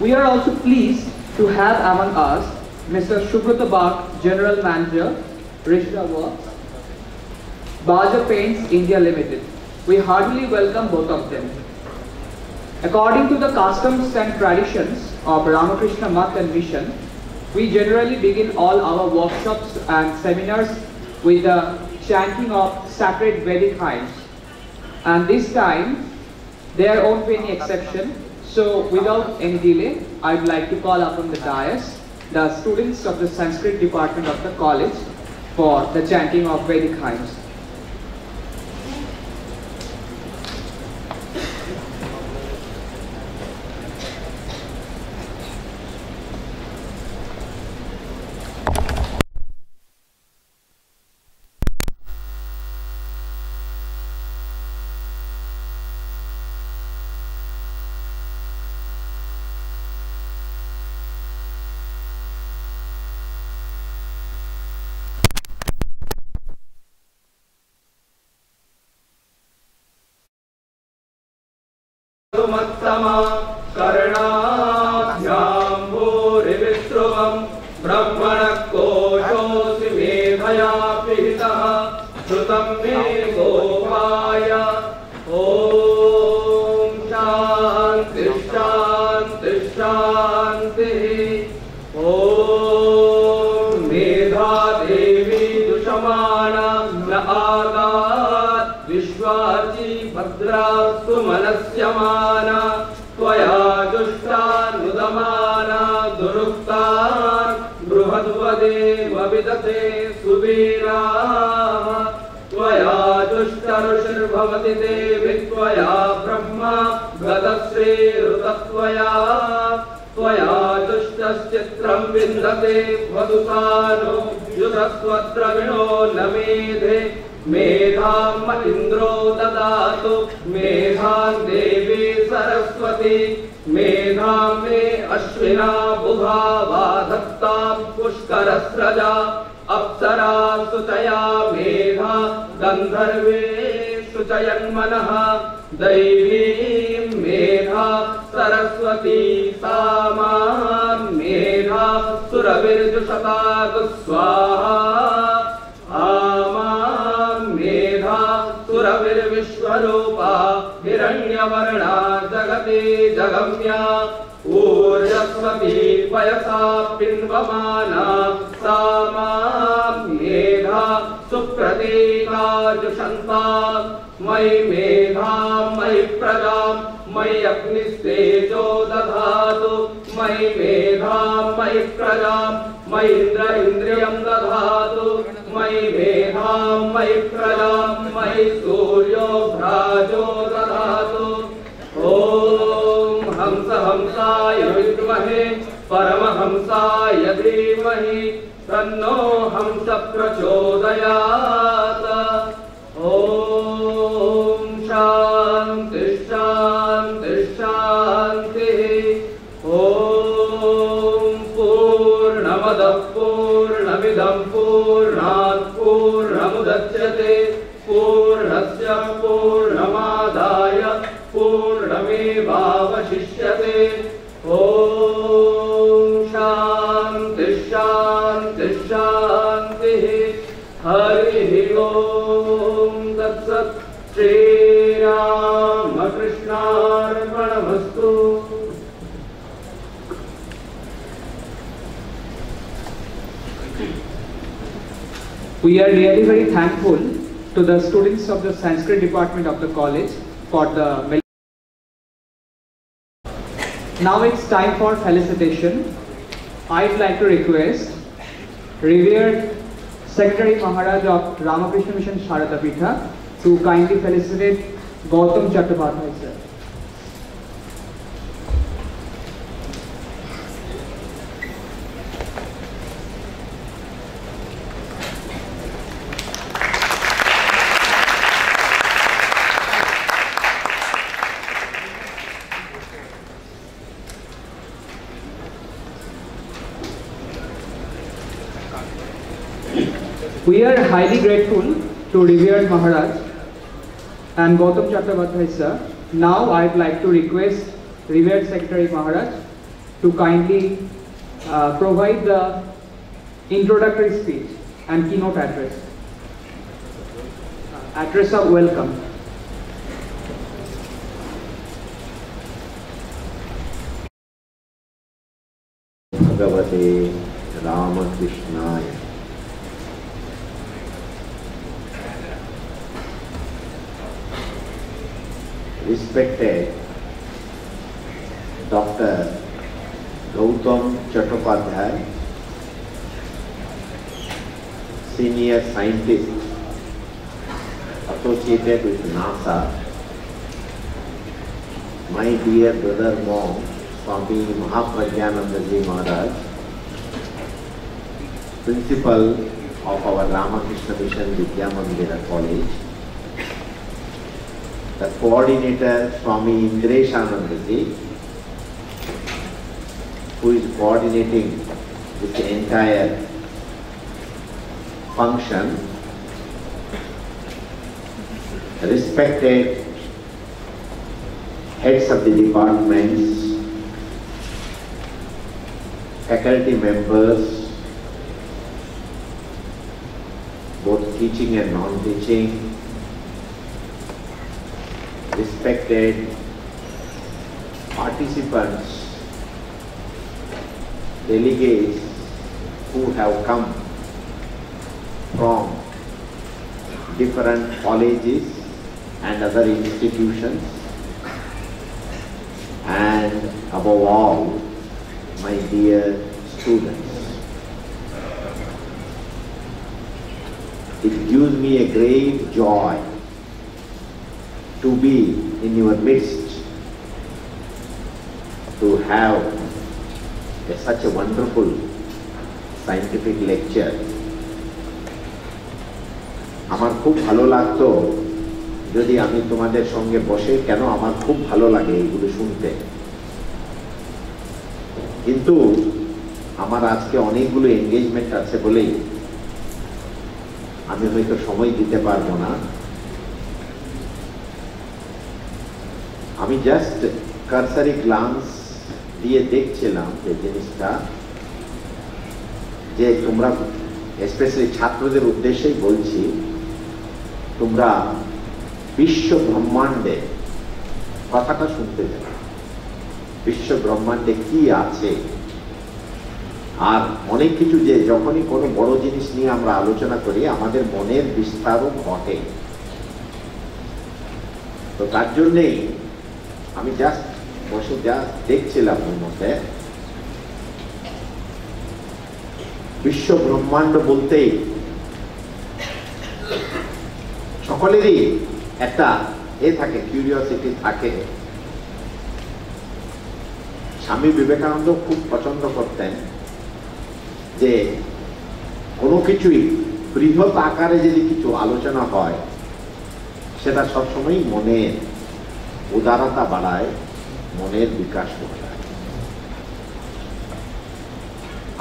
We are also pleased to have among us Mr. Shubrata Bak, General Manager, Rishra Works, Berger Paints India Limited. We heartily welcome both of them. According to the customs and traditions of Ramakrishna Math and Mission, we generally begin all our workshops and seminars with the chanting of sacred Vedic hymns. And this time, there won't be any exception. So without any delay, I'd like to call upon the dais, the students of the Sanskrit department of the college for the chanting of Vedic hymns. पूर्णमदः पूर्णात् पूर्णमुदच्यते We are really very thankful to the students of the Sanskrit department of the college for the Now it's time for felicitation. I'd like to request revered Secretary Maharaj of Ramakrishna Mission Sharada Pitha to kindly felicitate Goutam Chattopadhyay sir. We are highly grateful to revered Maharaj and Gautam Chattopadhyay sir. Now I'd like to request revered Secretary Maharaj to kindly uh, provide the introductory speech and keynote address. Uh, Address of welcome. भगवते रामकृष्णाय Respected Dr. Gautam Chattopadhyay, Senior Scientist associated with NASA, my dear brother mom, Swami Mahaprajnanandaji Maharaj, principal of our Ramakrishna Mission Vidya Mandira College, the coordinator Swami Anandaji, who is coordinating this entire function, respected heads of the departments, faculty members, both teaching and non-teaching, respected participants, delegates who have come from different colleges and other institutions, and above all, my dear students. It gives me a great joy to be in your midst, to have a- such a wonderful scientific lecture. আমার খুব ভালো লাগতো যদি আমি তোমাদের সঙ্গে বসে কেন আমার খুব ভালো লাগে এগুলো শুনতে কিন্তু আমার আজকে অনেকগুলো এঙ্গেজমেন্ট আছে বলেই আমি হয়তো সময় দিতে পারব না আমি জাস্ট কারসারি গ্লান্স দিয়ে দেখছিলাম যে জিনিসটা, যে তোমরা স্পেশালি ছাত্রদের উদ্দেশ্যেই বলছি, তোমরা বিশ্ব ব্রহ্মাণ্ডে কথাটা শুনতে যাও বিশ্ব ব্রহ্মাণ্ডে কি আছে? আর অনেক কিছু যে যখনই কোনো বড় জিনিস নিয়ে আমরা আলোচনা করি, আমাদের মনের বিস্তারও ঘটে। তো তার জন্যেই আমি জাস্ট বসে যা দেখছিলাম ওর মধ্যে। বিশ্ব ব্রহ্মাণ্ড বলতেই সকলেরই একটা এ থাকে কিউরিয়াসিটি থাকে। স্বামী বিবেকানন্দ খুব পছন্দ করতেন যে কোনো কিছুই বৃহৎ আকারে যদি কিছু আলোচনা হয়, সেটা সবসময় মনের উদারতা বাড়ায়, মনের বিকাশ ঘটায়।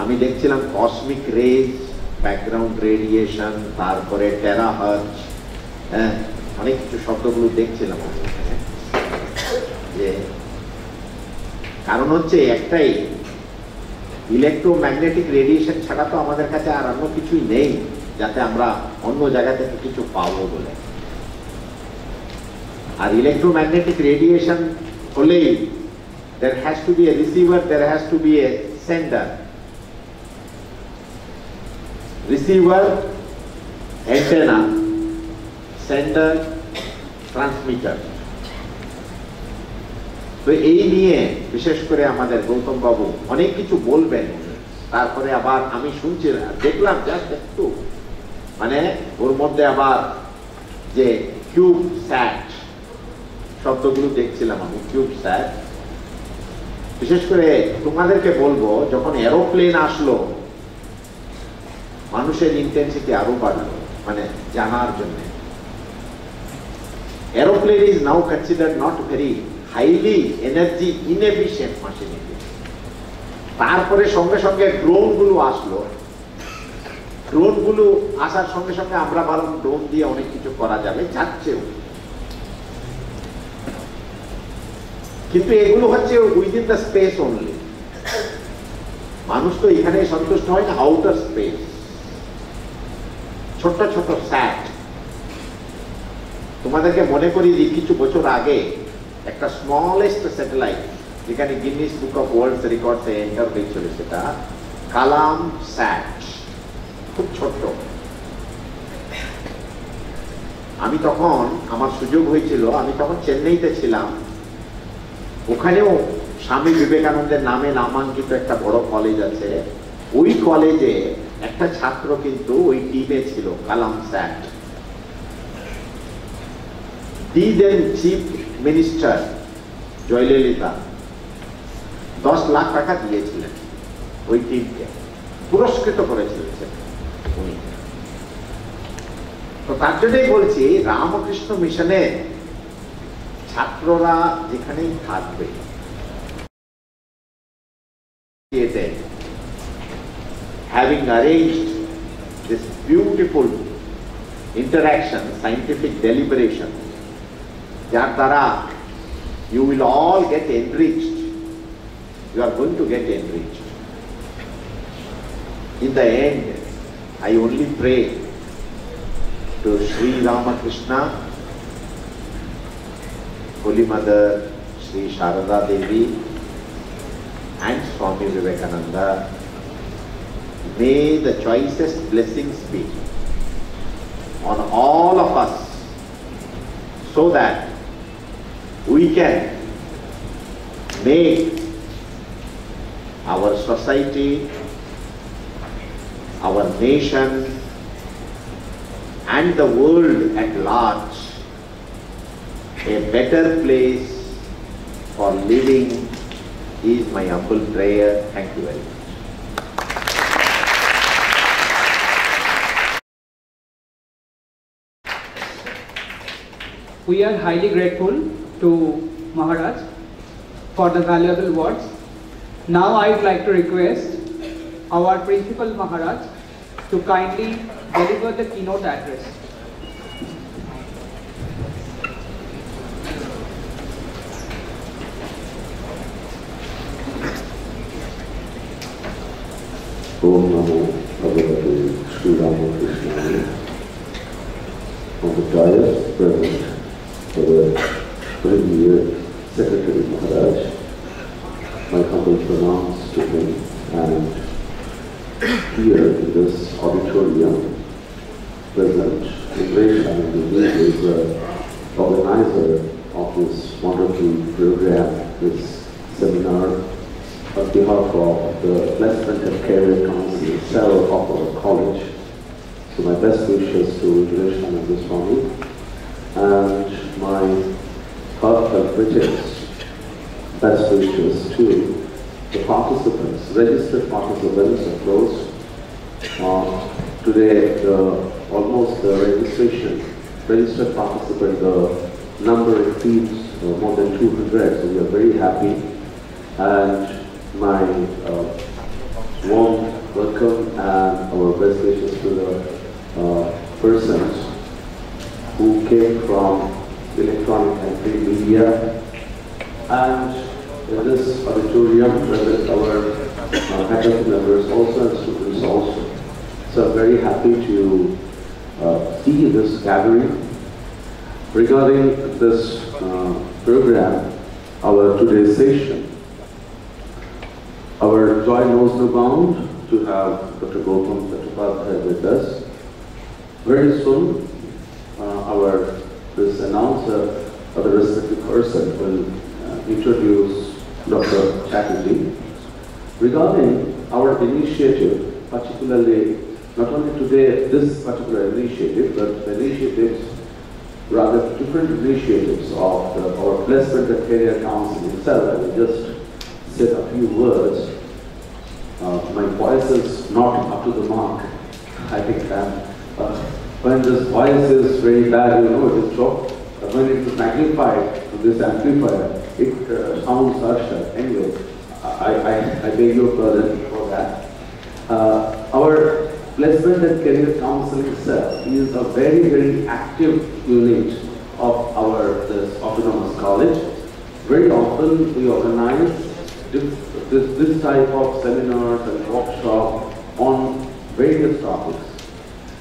আমি দেখছিলাম কসমিক রেজ ব্যাকগ্রাউন্ড রেডিয়েশন তারপরে টেরাহার্জ হ্যাঁ অনেক কিছু শব্দগুলো দেখছিলাম যে কারণ হচ্ছে একটাই ইলেকট্রোম্যাগনেটিক রেডিয়েশন ছাড়া তো আমাদের কাছে আর অন্য কিছুই নেই, যাতে আমরা অন্য জায়গা থেকে কিছু পাবো বলে। আর ইলেকট্রোম্যাগনেটিক রেডিয়েশন হলেই there has to be a receiver, there has to be a sender. Receiver, antenna, sender, transmitter. তো এই নিয়ে বিশেষ করে আমাদের গৌতম বাবু অনেক কিছু বলবেন তারপরে আবার আমি শুনছি দেখলাম জাস্ট একটু মানে ওর মধ্যে আবার যে কিউব স্যাট শব্দগুলো দেখছিলাম আমি কিউব স্যাট বিশেষ করে তোমাদেরকে বলব, যখন এরোপ্লেন আসলো, মানুষের ইন্টেন্সিটি আরও বাড়লো মানে জানার জন্য। aeroplane is now considered not very highly energy inefficient machinery তারপরে সঙ্গে সঙ্গে ড্রোনগুলো আসলো। ড্রোনগুলো আসার সঙ্গে সঙ্গে আমরা ভাবলাম ড্রোন দিয়ে অনেক কিছু করা যাবে, যাচ্ছেও। কিন্তু এগুলো হচ্ছে উইদিন দ্য স্পেস অনলি মানুষ তো এখানে সন্তুষ্ট হয় না আউটার স্পেস ছোট্ট ছোট স্যাট তোমাদেরকে মনে করি দিই, কিছু বছর আগে একটা স্মলেস্ট স্যাটেলাইট যেখানে গিনিস বুক অফ ওয়ার্ল্ড রেকর্ডসে এন্টার হয়েছিল সেটা কালাম স্যাট খুব ছোট্ট। আমি তখন, আমার সুযোগ হয়েছিল, আমি তখন চেন্নাইতে ছিলাম। ওখানেও স্বামী বিবেকানন্দের নামে নামাঙ্কিত একটা বড় কলেজ আছে। ওই কলেজে একটা ছাত্র কিন্তু ওই টিমে ছিল, Kalam sat the then chief minister Jayalalithaa. দশ লাখ টাকা দিয়েছিলেন ওই টিমকে পুরস্কৃত করেছিলেন উনি। তো তার জন্যই বলছি, রামকৃষ্ণ মিশনের ছাত্ররা যেখানেই থাকবে having arranged this beautiful interaction, scientific deliberation, যার দ্বারা you will all get enriched. You are going to get enriched. In the end, I only pray to Sri Ramakrishna, Holy Mother, Sri Sharada Devi, and Swami Vivekananda. May the choicest blessings be on all of us so that we can make our society, our nation, and the world at large a better place for living is my humble prayer. Thank you very much. We are highly grateful to Maharaj for the valuable words. Now I would like to request our Principal Maharaj to kindly deliver the keynote address. ओम नमो भगवते Shri रामकृष्णाय On the dais present for the premier Secretary Maharaj, my humble pronouns to him and here in this auditorium present, English and English is the organizer of this wonderful program, this seminar on behalf of the Placement and Career Council of our college. So my best wishes to Vivekananda Swami and my heartfelt greetings, best wishes to the participants, registered participants of those. Uh, today, the, almost the registration, registered participants, the number exceeds uh, more than 200, so we are very happy. And my uh, warm welcome and our best wishes to the uh, persons who came from electronic and print media and in this auditorium present our uh, faculty members also and students also. So I'm very happy to uh, see this gathering. Regarding this uh, program, our today's session, our joy knows no bound to have Dr. Goutam Chattopadhyay with us. Very soon, uh, our this announcer or the respective person will uh, introduce Dr. Chatterjee. Regarding our initiative, particularly not only today this particular initiative, but initiatives, rather different initiatives of the, our Placement and Career Council itself, I just say a few words. Uh, my voice is not up to the mark. I think that uh, when this voice is very bad, you know it is so. Uh, when it is magnified to this amplifier, it uh, sounds harsher. Anyway, I, I, I beg your pardon for that. Uh, our Placement and Career Counseling itself is a very, very active unit of our this autonomous college. Very often we organize diff- this, this type of seminars and workshop on various topics.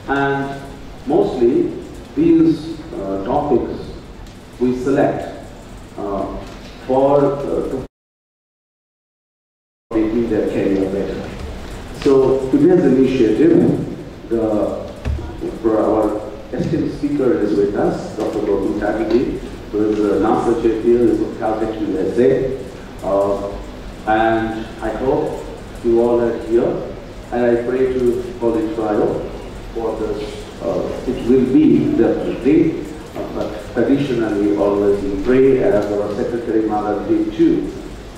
And mostly these uh, topics we select uh, for uh, making their career better. So today's initiative, the, our esteemed speaker is with us, Dr. Gautam Chatterjee, who is a NASA JPL, is from Caltech USA. Uh, and I hope you all are here, and I pray to Holy Trial for this. Uh, it will be definitely, uh, but traditionally always we pray as our Secretary Mother did too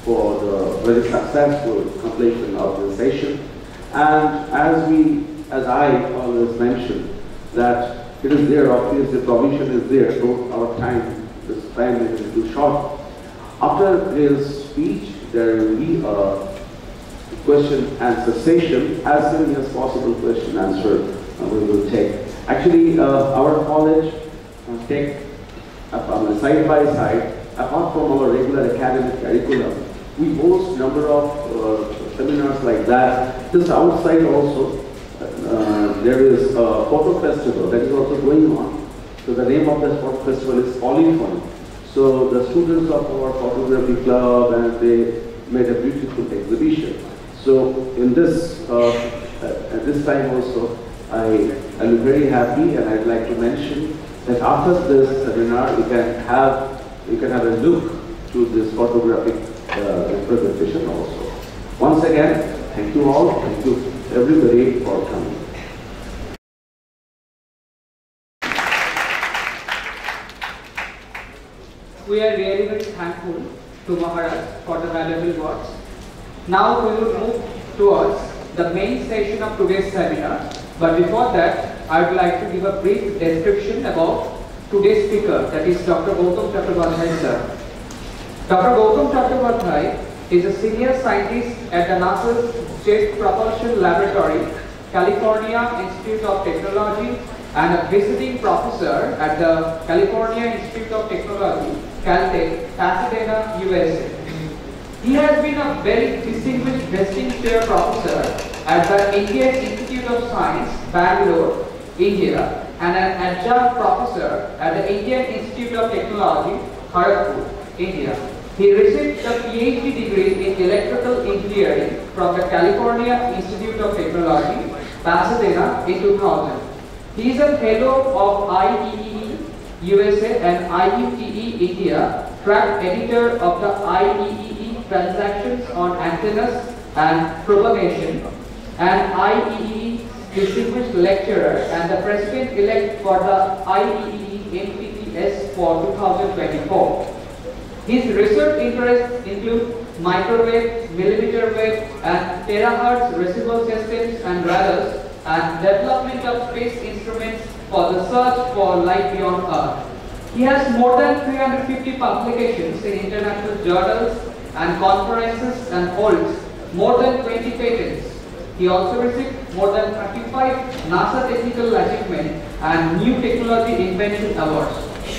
for the very successful completion of the session. And as we, as I always mention, that it is there, obviously the provision is there, so our time, this time is too short. After his speech, there will be a question answer session, as many as possible question answer uh, we will take. Actually, uh, our college uh, take on a side by side, apart from our regular academic curriculum, we host number of uh, seminars like that. Just outside also, uh, there is a photo festival that is also going on. So the name of this photo festival is Polyphony. So the students of our photography club and they made a beautiful exhibition. So in this, uh, at this time also, I am very happy and I'd like to mention that after this seminar, you can have you can have a look to this photographic uh, presentation also. Once again, thank you all, thank you everybody for coming. We are really very thankful to Maharaj for the valuable words. Now we will move towards the main session of today's seminar. But before that, I would like to give a brief description about today's speaker, that is Dr. Gautam Chakrabarty sir. Dr. Gautam Chakrabarty is a senior scientist at the NASA's Jet Propulsion Laboratory, California Institute of Technology, and a visiting professor at the California Institute of Technology, Caltech, Pasadena, USA. He has been a very distinguished chair professor at the Indian Institute of Science, Bangalore, India, and an adjunct professor at the Indian Institute of Technology, Kharagpur, India. He received a PhD degree in electrical engineering from the California Institute of Technology, Pasadena in 2000. He is a fellow of IEEE USA and IETE India, track editor of the IEEE transactions on antennas and propagation, and IEEE distinguished lecturer and the president-elect for the IEEE MTT-S for 2024. His research interests include microwave, millimeter wave, and terahertz receiver systems and radars, and development of space instruments for the search for life beyond Earth. He has more than 350 publications in international journals and conferences and holds more than 20 patents. He also received more than 35 NASA Technical Achievement and New Technology Invention Awards.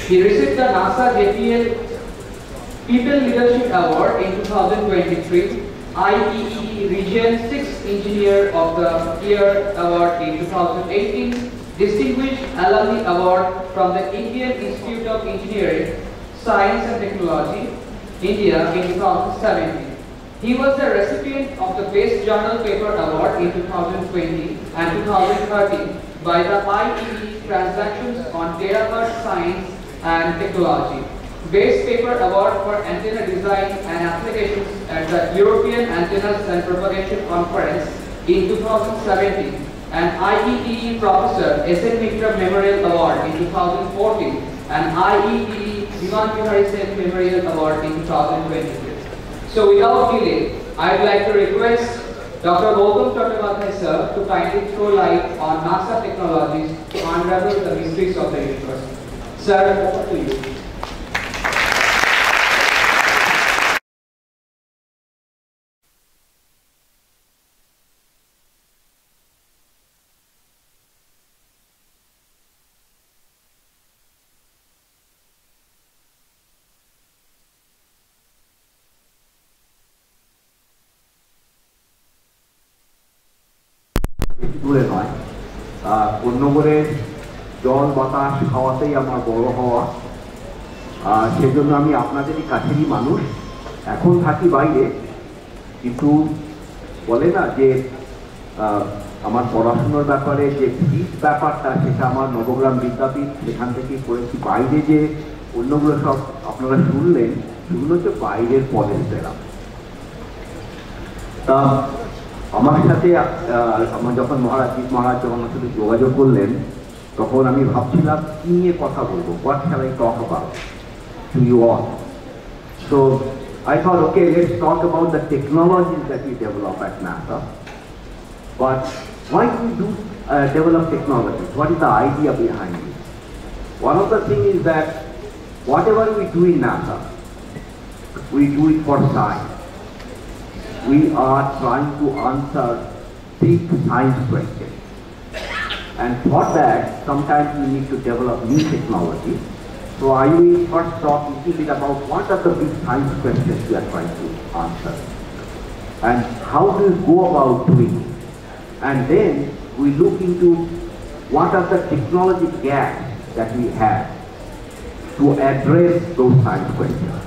He received the NASA JPL People Leadership Award in 2023, IEEE Region 6 Engineer of the Year Award in 2018, Distinguished Alumni Award from the Indian Institute of Engineering, Science and Technology, India in 2017. He was the recipient of the Best Journal Paper Award in 2020 and 2013 by the IEEE Transactions on Terahertz Science and Technology. Base Paper Award for Antenna Design and Applications at the European Antennas and Propagation Conference in 2017 and IEEE Professor S.N. Mitra Memorial Award in 2014 and IEEE Divan Bihari Sen Memorial Award in 2023. So without delay, I would like to request Dr. Gautam Chakrabarty sir to kindly throw light on NASA technologies to unravel the mysteries of the universe. Sir, over to you. আহ, কোন্নগরের জল বাতাস খাওয়াতেই আমার বড় হওয়া। আর সেজন্য আমি আপনাদেরই কাছেরই মানুষ। এখন থাকি বাইরে কিন্তু বলে না যে আমার পড়াশুনোর ব্যাপারে যে ফিস ব্যাপারটা সেটা আমার নবগ্রাম বিদ্যাপীঠ সেখান থেকেই করেছি। বাইরে যে অন্যগুলো সব আপনারা শুনলেন সেগুলো হচ্ছে বাইরের পেলাম তা আমার সাথে আহ, আমার যখন মহারাজ জিৎ মহারাজ যখন আমার সাথে যোগাযোগ করলেন তখন আমি ভাবছিলাম কি নিয়ে কথা বলবো what shall I talk about to you all so I thought okay let's talk about the technologies that we develop at NASA but why do we do uh, develop technologies what is the idea behind it one of the things is that whatever we do in NASA we do it for science we are trying to answer big science questions. And for that, sometimes we need to develop new technology. So I will first talk a little bit about what are the big science questions we are trying to answer. And how do we go about doing it? And then we look into what are the technology gaps that we have to address those science questions.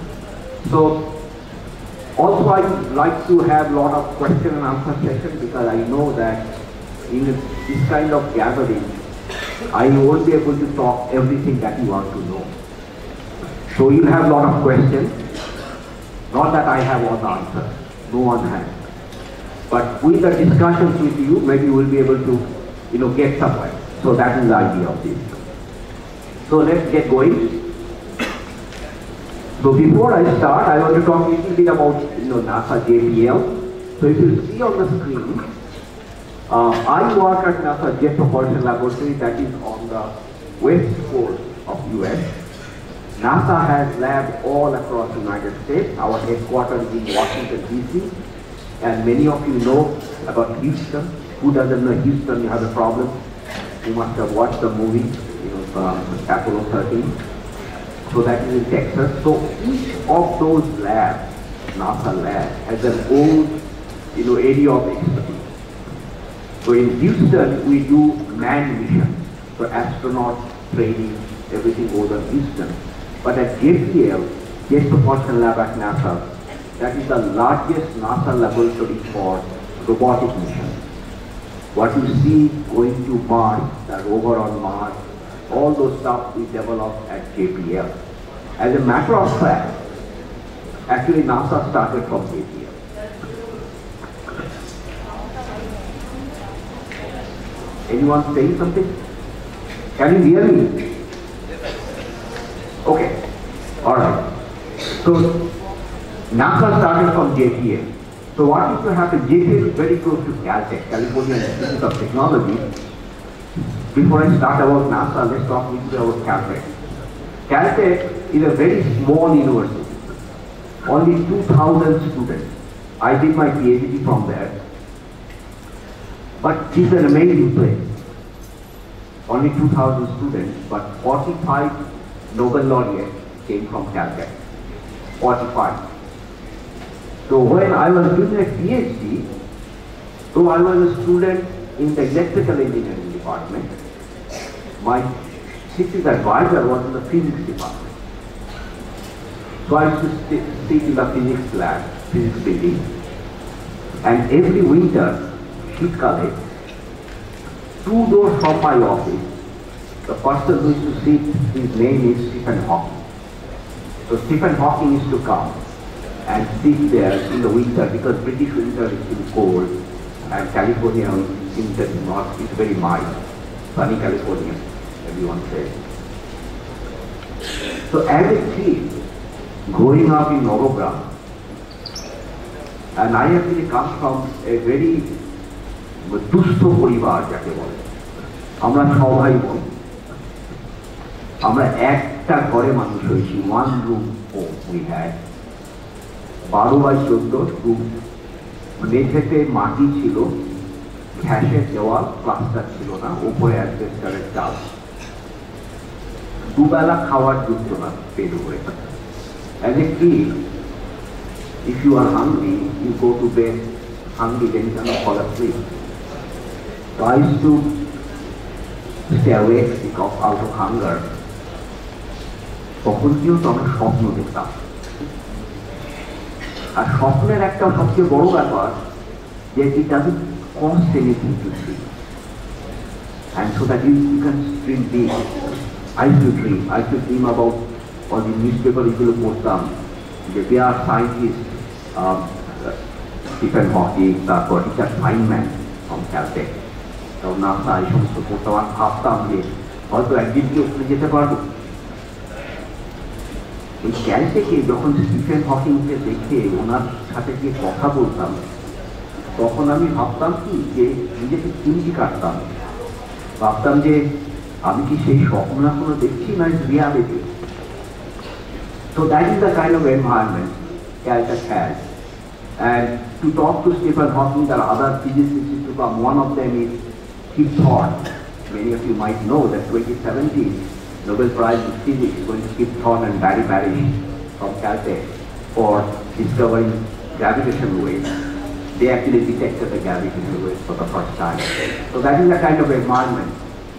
So also, I like to have a lot of question and answer session because I know that in this kind of gathering, I won't be able to talk everything that you want to know. So you have a lot of questions. Not that I have all the answers. No one has. But with the discussions with you, maybe will be able to, you know, get somewhere. So that is the idea of this. So let's get going. So before I start, I want to talk a little bit about you know NASA JPL. So if you see on the screen, uh, I work at NASA Jet Propulsion Laboratory that is on the west coast of US. NASA has labs all across the United States. Our headquarters in Washington DC, and many of you know about Houston. Who doesn't know Houston? You have a problem. You must have watched the movie, you know, uh, Apollo 13 so that is in Texas. So each of those labs, NASA lab, has an own, you know, area of expertise. So in Houston, we do manned missions, so astronaut training, everything goes on Houston. But at JPL, Jet Propulsion Lab at NASA, that is the largest NASA laboratory for robotic missions. What you see going to Mars, the rover on Mars, all those stuff we developed at JPL. As a matter of fact, actually NASA started from JPL. Anyone saying something? Can you hear me? Okay. All right. So NASA started from JPL. So what used to happen? JPL is very close to Caltech, California Institute of Technology. Before I start about NASA, let's talk a little bit about Caltech. Caltech is a very small university. Only 2,000 students. I did my PhD from there. But it's an amazing place. Only 2,000 students, but 45 Nobel laureates came from Caltech. 45. So when I was doing a PhD, so I was a student in the electrical engineering department my thesis advisor was in the physics department. So I used to sit in the physics lab, physics building, and every winter, he'd come two doors from my office, the person who used to sit, his name is Stephen Hawking. So Stephen Hawking used to come and sit there in the winter because British winter is still cold and California winter is not, it's very mild, sunny California. Everyone says. So as a kid, growing up in Novogram, and I actually come from a very দুস্থ পরিবার যাকে বলে। আমরা সবাই বোন আমরা একটা ঘরে মানুষ হয়েছি ওয়ান রুম উই হ্যাড বারো বাই চোদ্দ রুম মেঝেতে মাটি ছিল ঘ্যাসের দেওয়াল প্লাস্টার ছিল না উপরে অ্যাডভেস্টারের চাল দুবেলা খাওয়ার যুক্ত না পেট উপরে as a if you are hungry you go to bed hungry then can fuller free hunger. তখন আমরা স্বপ্ন দেখতাম। আর স্বপ্নের একটা সবচেয়ে বড় ব্যাপার, যে ইট ডাজন্ট কম এনিথিং কিন্তু so that you can stream I used to dream. I used to dream about all the newspaper এগুলো পড়তাম যে are scientists, um, Stephen Hawking, তারপর রিচার্ড ফাইনম্যান from Caltech. তো নাসা এই সমস্ত আর ভাবতাম যে হয়তো একদিন কি যেতে পারব এই ক্যালটেকে যখন স্টিফেন হকিংকে দেখে ওনার সাথে গিয়ে কথা বলতাম তখন আমি ভাবতাম কি যে নিজেকে চিমটি কাটতাম ভাবতাম যে আমি কি সেই স্বপ্ন এখনো দেখছি না reality So that is the kind of environment Caltech has. And to talk to Stephen Hawking, there are other physicists to come. One of them is Kip Thorne. Many of you might know that 2017 Nobel Prize in Physics is going to Kip Thorne and Barry Barish from Caltech for discovering gravitational waves. They actually detected the gravitational waves for the first time. So that is the kind of environment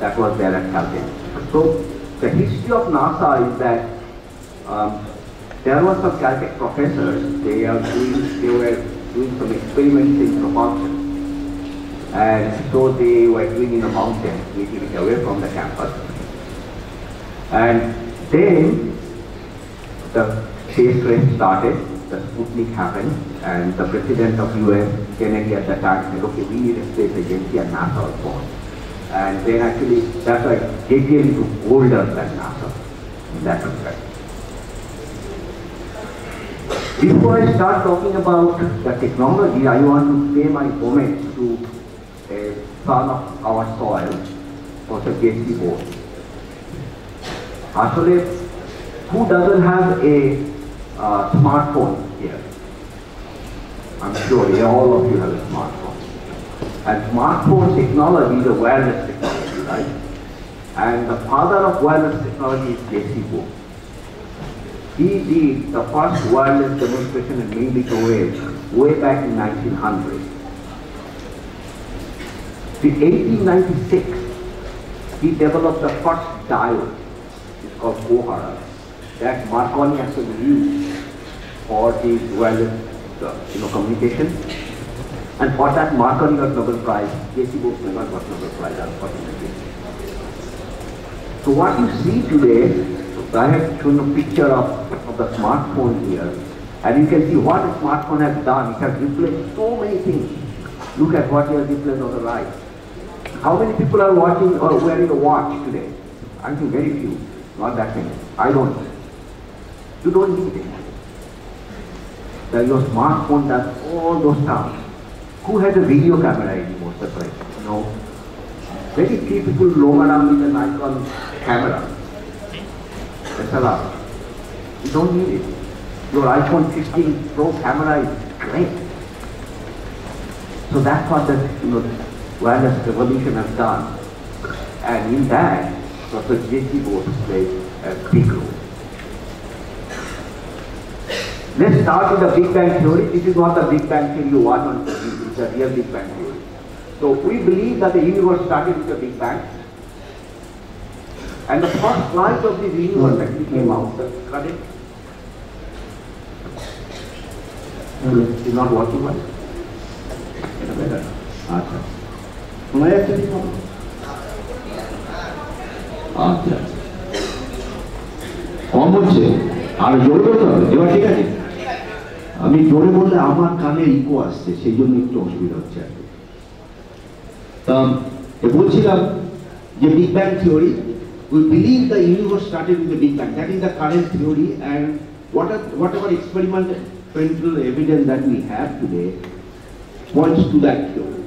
that was there at Caltech. So the history of NASA is that um, there were some Caltech professors, they are doing, they were doing some experiments in propulsion. And so they were doing in a mountain, little bit away from the campus. And then the space race started, the Sputnik happened, and the president of US, Kennedy at the time said, okay, we need a space agency and NASA was born. And then actually, that's why JPL is older than NASA in that respect. Before I start talking about the technology, I want to pay my homage to a son of our soil, Professor J.C. Bose. Actually, who doesn't have a uh, smartphone here? I'm sure all of you have a smartphone. And smartphone technology is a wireless technology, right? And the father of wireless technology is J.C. Bose. He did the first wireless demonstration in millimeter way back in 1900. In 1896, he developed the first diode. It's called coherer. That Marconi actually used for the wireless uh, you know, communication. And for that, Marconi got Nobel Prize. J.C. Bose never got Nobel Prize, unfortunately. So what you see today I have shown a picture of, of the smartphone here, and you can see what the smartphone has done. It has replaced so many things. Look at what it has replaced on the right. How many people are watching or wearing a watch today? I think very few, not that many. I don't. You don't need it. That your smartphone does all those stuff. Who has a video camera anymore separate? No. Very few people roam around with a Nikon camera. SLR. You don't need it. Your iPhone 15 Pro camera is great. So that's what the you know, wireless revolution has done. And in that, Dr. J.C. Bose played a big role. Let's start with the Big Bang Theory. This is not the Big Bang Theory you watch on TV. It's a real Big Bang Theory. So we believe that the universe started with the Big Bang. And the first light of the universe actually came out. Correct? Is not working well? Get better. আচ্ছা শোনা যাচ্ছে ঠিক মতো? আচ্ছা কম হচ্ছে আর জোরে বলতে হবে এবার ঠিক আছে আমি জোরে বললে আমার কানে ইকো আসছে সেই জন্য একটু অসুবিধা হচ্ছে আর কি তা এ বলছিলাম যে Big Bang theory we believe the universe started with the Big Bang. That is the current theory and what are, whatever experimental evidence that we have today points to that theory.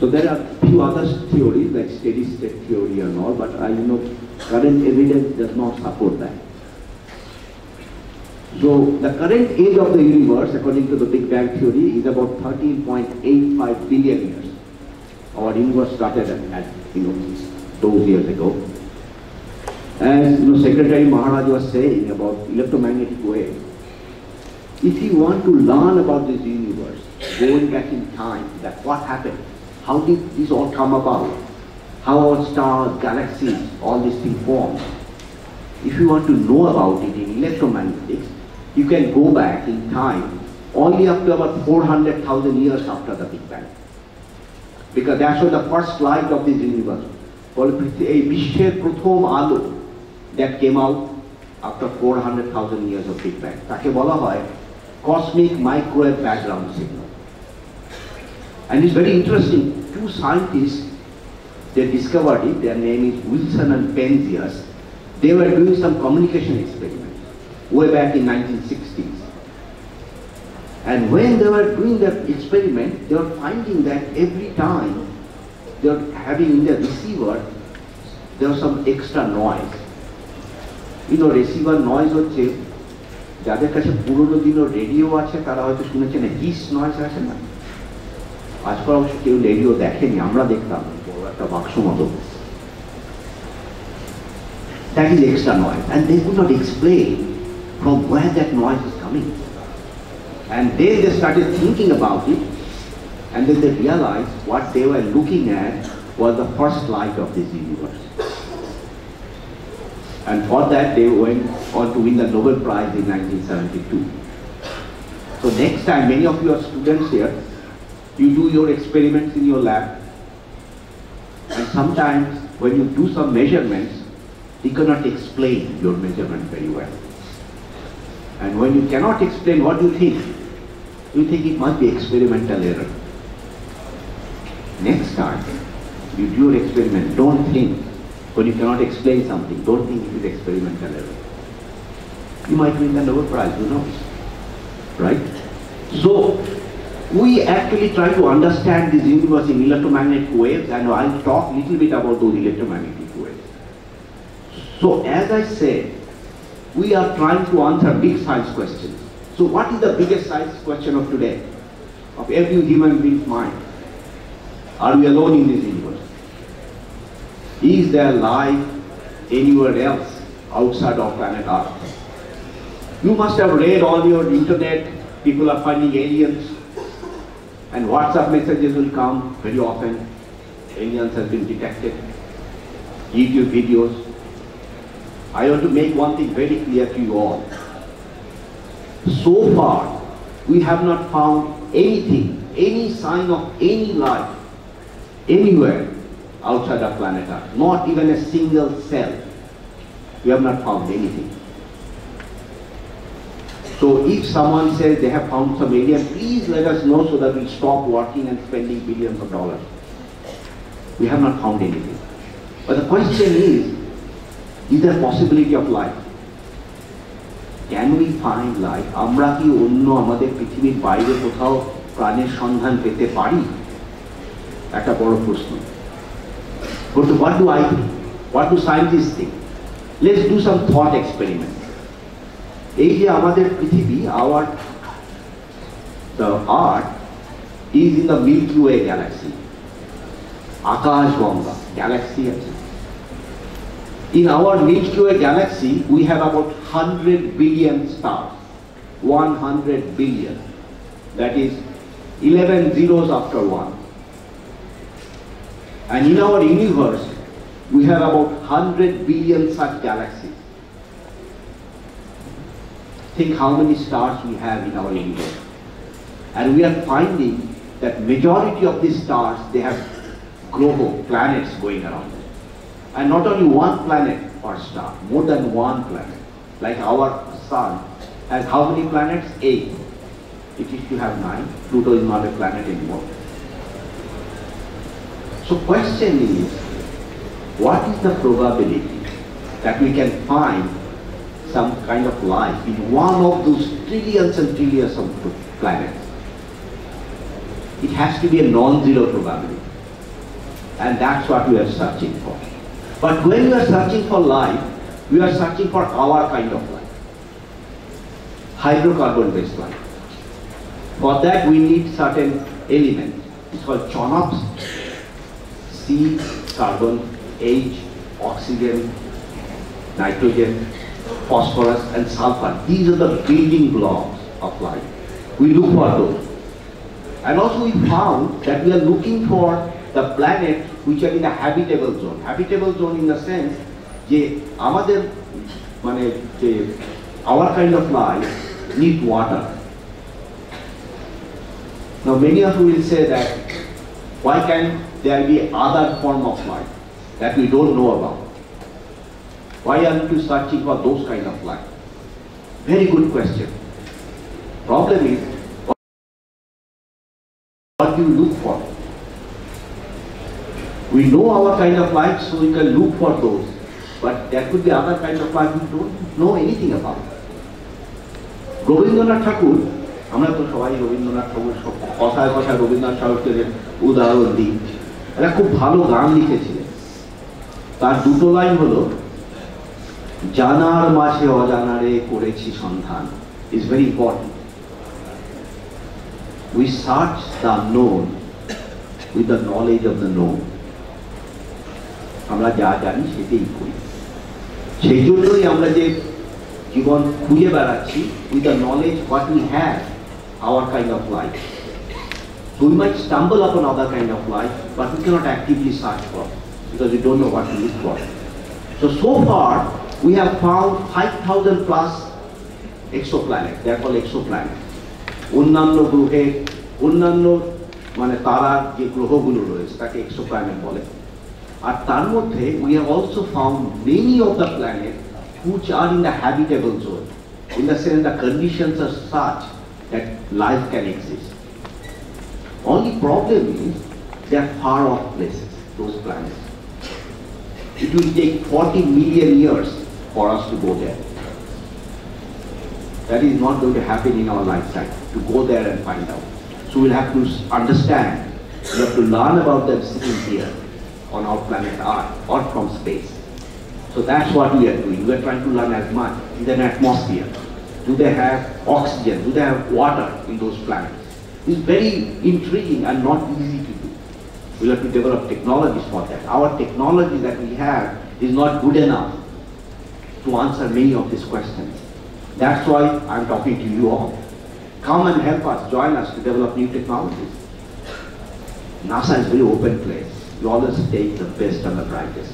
So there are few other theories like steady state theory and all, but I know current evidence does not support that. So the current age of the universe, according to the Big Bang theory, is about 13.85 billion years. Our universe started at, you know those years ago. As you know, Secretary Maharaj was saying about electromagnetic wave, if you want to learn about this universe, going back in time, that what happened, how did this all come about? How our stars, galaxies, all these things formed, If you want to know about it in electromagnetics, you can go back in time only up to about 400,000 years after the Big Bang. Because that's when the first light of this universe, বলে পৃথি- এই বিশ্বের প্রথম আলো that came out after 400,000 years of Big Bang. তাকে বলা হয় cosmic microwave background signal. And it's very interesting, two scientists, they discovered it, their name is Wilson and Penzias. They were doing some communication experiments way back in 1960s. And when they were doing that experiment, they were finding that every time they were having in the receiver, there was some extra noise. You know, receiver noise হচ্ছে যাদের কাছে পুরোনো দিনের radio আছে তারা হয়তো শুনেছেন হিস noise আছে না আজকাল অবশ্য কেউ রেডিও দেখেনি আমরা দেখতাম বড় একটা বাক্স মতো That is extra noise. And they could not explain from where that noise is coming. And then they started thinking about it, and then they realized what they were looking at was the first light of this universe. And for that, they went on to win the Nobel Prize in 1972. So next time, many of your students here, you do your experiments in your lab, and sometimes when you do some measurements, you cannot explain your measurement very well. And when you cannot explain, what you think? You think it must be experimental error. Next time, you do your experiment, don't think, when you cannot explain something, don't think it is experimental error. You might win the Nobel Prize, who knows? Right? So, we actually try to understand this universe in electromagnetic waves, and I'll talk a little bit about those electromagnetic waves. So, as I said, we are trying to answer big science questions. So, what is the biggest science question of today? Of every human being's mind? Are we alone in this universe? Is there life anywhere else outside of planet Earth? You must have read on your internet, people are finding aliens, and WhatsApp messages will come very often. Aliens have been detected. YouTube videos. I want to make one thing very clear to you all. So far, we have not found anything, any sign of any life anywhere outside of planet Earth. Not even a single cell. We have not found anything. So if someone says they have found some alien, please let us know so that we stop working and spending billions of dollars. We have not found anything. But the question is, is there possibility of life? Can we find life? আমরা কি অন্য আমাদের পৃথিবীর বাইরে কোথাও প্রাণের সন্ধান পেতে পারি একটা বড় প্রশ্ন But what do I think? What do scientists think? Let's do some thought experiment. এই যে আমাদের পৃথিবী our the earth is in the Milky Way galaxy. Akash Ganga galaxy আছে In our Milky Way galaxy, we have about 100 billion stars. 100 billion. That is 11 zeros after 1. And in our universe, we have about 100 billion such galaxies. Think how many stars we have in our universe. And we are finding that majority of these stars, they have globo, planets going around. And not only one planet or star, more than one planet. Like our sun has how many planets? Eight. It used to have nine. Pluto is not a planet anymore. So question is, what is the probability that we can find some kind of life in one of those trillions and trillions of planets? It has to be a non-zero probability. And that's what we are searching for. But when we are searching for life, we are searching for our kind of life. Hydrocarbon-based life. For that we need certain elements. It's called CHONOPS. C, carbon, H, oxygen, nitrogen, phosphorus and sulfur. These are the building blocks of life. We look for those. And also we found that we are looking for the planets which are in the habitable zone. Habitable zone in the sense যে আমাদের মানে যে our kind of life need water. Now many of you will say that why can there be other form of life that we don't know about? Why aren't you searching for those kind of life? Very good question. Problem is, what do you look for? We know our kind of life, so we can look for those. But there could be other kind of life we don't know anything about. Rabindranath Tagore আমরা তো সবাই রবীন্দ্রনাথ ঠাকুর কথায় কথায় রবীন্দ্রনাথ ঠাকুরের উদাহরণ দিই। এরা খুব ভালো গান লিখেছিলেন। তার দুটো লাইন হলো জানার মাঝে অজানারে করেছি সন্ধান। Is very important we search the known with the knowledge of the known আমরা যা জানি সেটাই করি। সেই জন্যই আমরা যে জীবন খুঁজে বেড়াচ্ছি we the knowledge what we have our kind of life we may stumble of on other kind of life but we cannot actively search for because you don't know what you is for so so far we have found five thousand plus exo planet there fall exo planet অন্যান্য গ্রহে, অন্যান্য মানে তারার যে গ্রহগুলো রয়েছে, তাকে Exo planet বলে। আর তার মধ্যে we have also found many of the planet হুচ R in the habitable zone in the sense the conditions are such that life can exist Only problem is they are far off places, those planets. It will take 40 million years for us to go there. That is not going to happen in our lifetime, to go there and find out. So we'll have to s- understand, we have to learn about them sitting here on our planet Earth or from space. So that's what we are doing. We are trying to learn as much in an atmosphere. Do they have oxygen? Do they have water in those planets? It's very intriguing and not easy to do. We'll have to develop technologies for that. Our technology that we have is not good enough to answer many of these questions. That's why I'm talking to you all. Come and help us, join us to develop new technologies. NASA is a very open place. We always take the best and the brightest.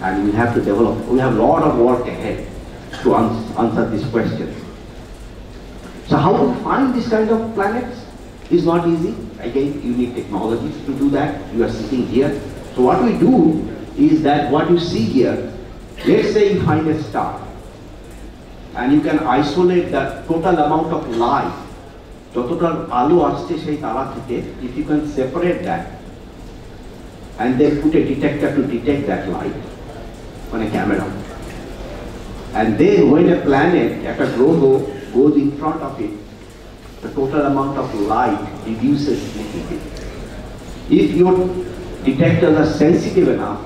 And we have to develop, we have a lot of work ahead to ans- answer these questions. So how to find this kind of planets is not easy. Again, you need technologies to do that. You are sitting here. So what we do is that what you see here, let's say you find a star and you can isolate the total amount of light যতটা আলো আসছে সেই তারা থেকে if you can separate that and they put a detector to detect that light on a camera. And then when a planet a globe goes in front of it, the total amount of light reduces significantly. If your detectors are sensitive enough,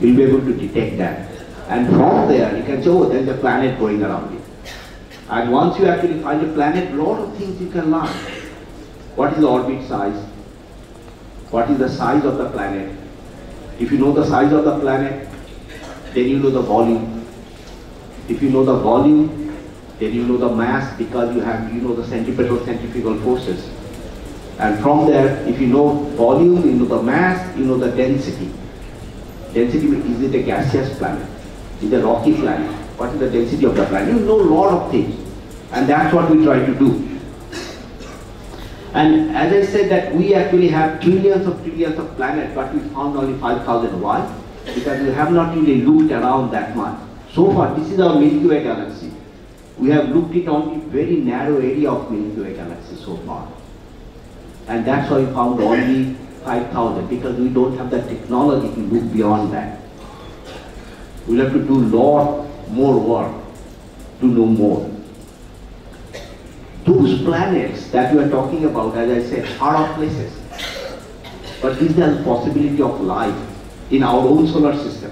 you'll be able to detect that. And from there, you can show oh, there's a planet going around it. And once you actually find a planet, lot of things you can learn. What is the orbit size? What is the size of the planet? If you know the size of the planet, then you know the volume. If you know the volume, then you know the mass because you have you know the centripetal centrifugal forces. And from there, if you know volume, you know the mass, you know the density. Density, is it a gaseous planet? Is it a rocky planet? What is the density of the planet? You know a lot of things. And that's what we try to do. And as I said that we actually have trillions of trillions of planets, but we found only 5,000. Why? Because we have not really looked around that much. So far, this is our Milky Way galaxy. We have looked at only very narrow area of Milky Way galaxy so far. And that's why we found only 5,000, because we don't have the technology to look beyond that. We'll have to do lot more work to know more. Those planets that we are talking about, as I said, are our places. But is there a possibility of life in our own solar system?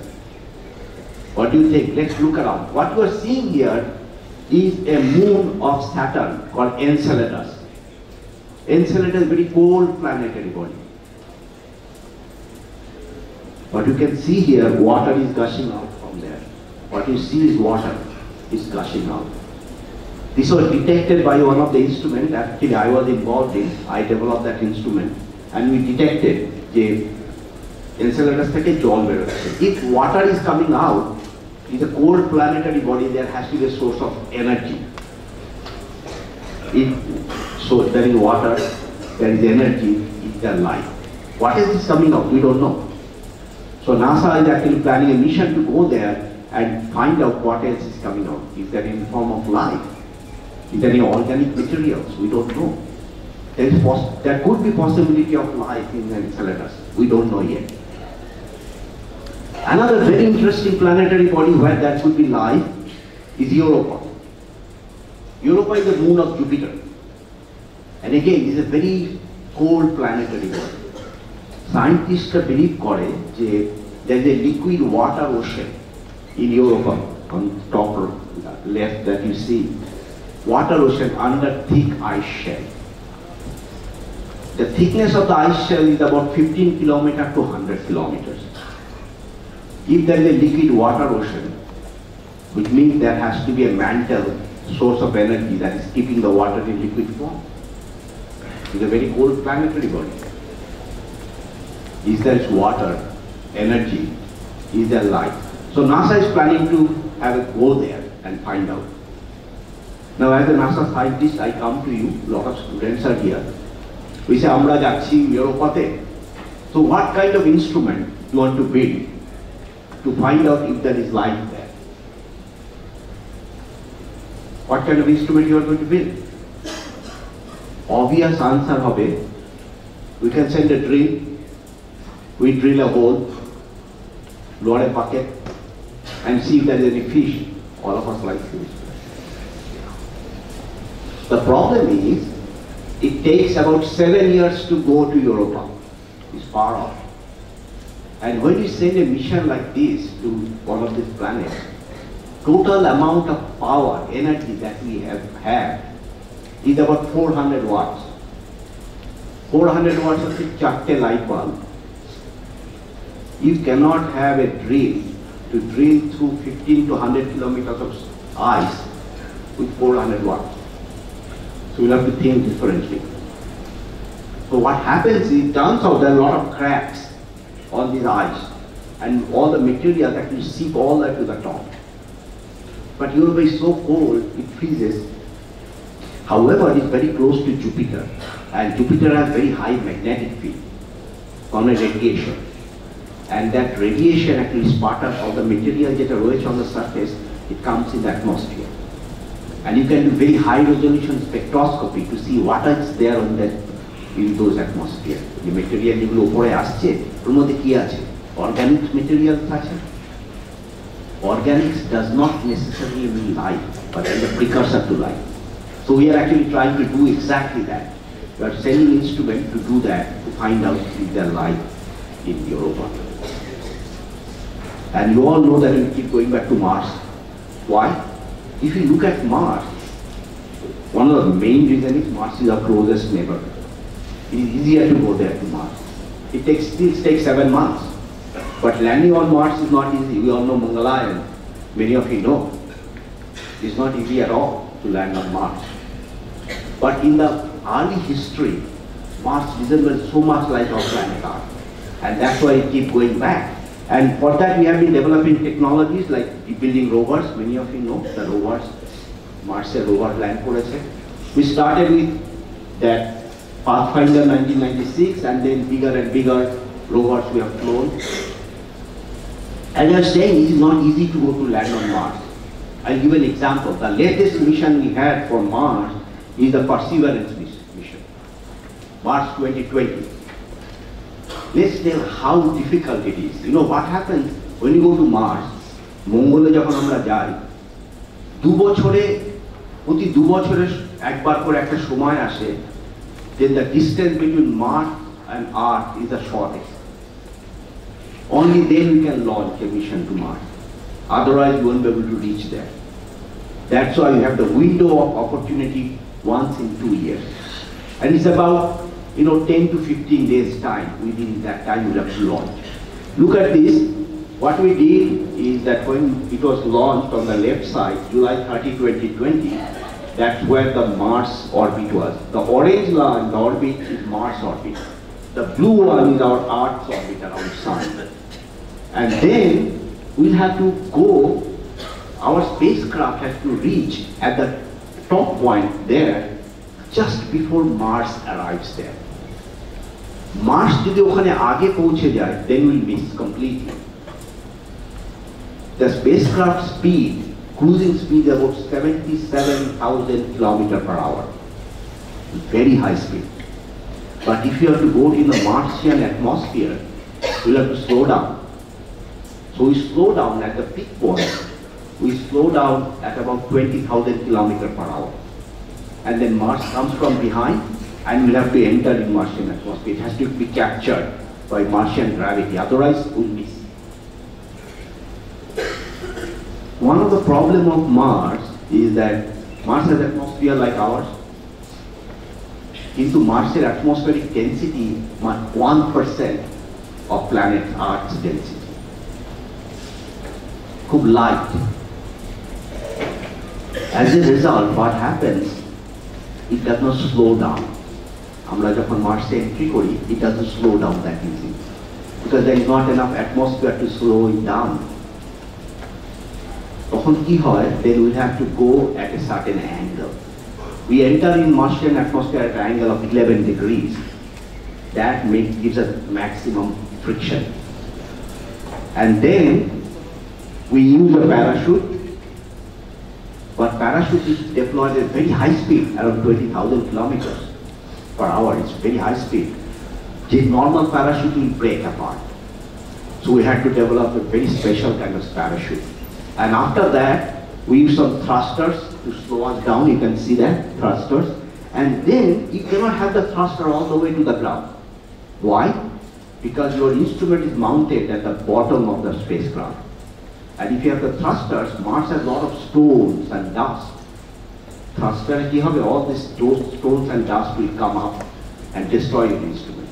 What do you think? Let's look around. What we're seeing here is a moon of Saturn called Enceladus. Enceladus is a very cold planetary body. What you can see here, water is gushing out from there. What you see is water is gushing out. This was detected by one of the instruments actually I was involved in. I developed that instrument and we detected যে Enceladus থেকে জল বেরোচ্ছে if water is coming out is a cold planetary body there has to be a source of energy if so there is water, there is energy, is there life? What is this coming out? We don't know. So NASA is actually planning a mission to go there and find out what else is coming out. Is there any form of life? Is there any organic materials? We don't know. There, is poss there could be possibility of life in the Enceladus. We don't know yet. Another very interesting planetary body where there could be life is Europa. Europa is the moon of Jupiter. And again, it's a very cold planetary body. Scientists believe করে যে there is a liquid water ocean in Europa on top left that you see. Water ocean under thick ice shell. The thickness of the ice shell is about 15 kilometer to 100 kilometers. If there is a liquid water ocean, which means there has to be a mantle source of energy that is keeping the water in liquid form. It's a very cold planetary body. Is there water, energy? Is there life? So NASA is planning to have a go there and find out. Now as a NASA scientist, I come to you, lot of students are here. We say, আমরা যাচ্ছি ইউরোপাতে So what kind of instrument you want to build to find out if there is life there? What kind of instrument you are going to build? Obvious answer হবে, we can send a drill, we drill a hole, lower a bucket, and see if there is any fish. All of us like fish. The problem is, it takes about seven years to go to Europa. It's far off. And when you send a mission like this to one of these planets, total amount of power, energy that we have had is about 400 watts. 400 watts of the chakte light bulb. You cannot have a drill to drill through 15 to 100 kilometers of ice with 400 watts. So we'll have to think differently. So what happens is, turns out there are a lot of cracks on these eyes and all the material that will seep all that to the top. But you will be so cold, it freezes. However, it's very close to Jupiter and Jupiter has very high magnetic field, common radiation. And that radiation actually sparks all the material that radiates on the surface, it comes in the atmosphere. And you can do very high resolution spectroscopy to see what is there on that in those atmosphere. যে material যেগুলো উপরে আসছে ওর মধ্যে কি আছে organic material আছে Organics does not necessarily mean life, but is a precursor to life. So we are actually trying to do exactly that. We are sending instrument to do that, to find out if there are life in Europa. And you all know that we keep going back to Mars. Why? If you look at Mars, one of the main reasons is Mars is our closest neighbor. It is easier to go there to Mars. It takes, still takes seven months. But landing on Mars is not easy. We all know Mangalyaan. Many of you know. It's not easy at all to land on Mars. But in the early history, Mars resembles so much like our planet Earth. And that's why we keep going back. And for that we have been developing technologies like building rovers, many of you know the rovers, Mars rover land project. We started with that Pathfinder 1996 and then bigger and bigger rovers we have flown. As I was saying, it is not easy to go to land on Mars. I'll give an example. The latest mission we had for Mars is the Perseverance mission, Mars 2020 Let's tell how difficult it is. You know what happens when you go to Mars, মঙ্গলে যখন আমরা যাই দু বছরে প্রতি দু বছরে একবার করে একটা সময় আসে then the distance between Mars and Earth is the shortest. Only then we can launch a mission to Mars. Otherwise, you won't be able to reach there. That's why you have the window of opportunity once in two years. And it's about, you know, 10 to 15 days time. Within that time, you have to launch. Look at this. What we did is that when it was launched on the left side, July 30, 2020, that's where the Mars orbit was. The orange line, the orbit is Mars orbit. The blue one is our Earth's orbit around Sun. And then we'll have to go, our spacecraft has to reach at the top point there just before Mars arrives there. Mars যদি ওখানে আগে পৌঁছে যায় then we'll miss completely. The spacecraft speed, cruising speed is about 77,000 kilometer per hour. Very high speed. But if you have to go in the Martian atmosphere, we'll have to slow down. So we slow down at the peak point, we slow down at about 20,000 kilometer per hour. And then Mars comes from behind and will have to enter in Martian atmosphere. It has to be captured by Martian gravity, otherwise we'll miss. One of the problems of Mars is that Mars has atmosphere like ours. Into Martian atmospheric density, 1% of planet Earth's density. Could light. As a result, what happens? It does not slow down আমরা যখন মার্সে entry করি it does not slow down that easy because there is not enough atmosphere to slow it down তখন কি হয় then will have to go at a certain angle we enter in Martian atmosphere at an angle of 11 degrees. That makes, gives us maximum friction. And then we use a parachute, but parachute is deployed at very high speed, around 20,000 kilometers per hour. It's very high speed. The normal parachute will break apart. So we had to develop a very special kind of parachute. And after that, we use some thrusters to slow us down, you can see that, thrusters. And then you cannot have the thruster all the way to the ground. Why? Because your instrument is mounted at the bottom of the spacecraft. And if you have the thrusters, Mars has a lot of stones and dust Thruster, কি হবে? all these those stones and dust will come up and destroy your instrument.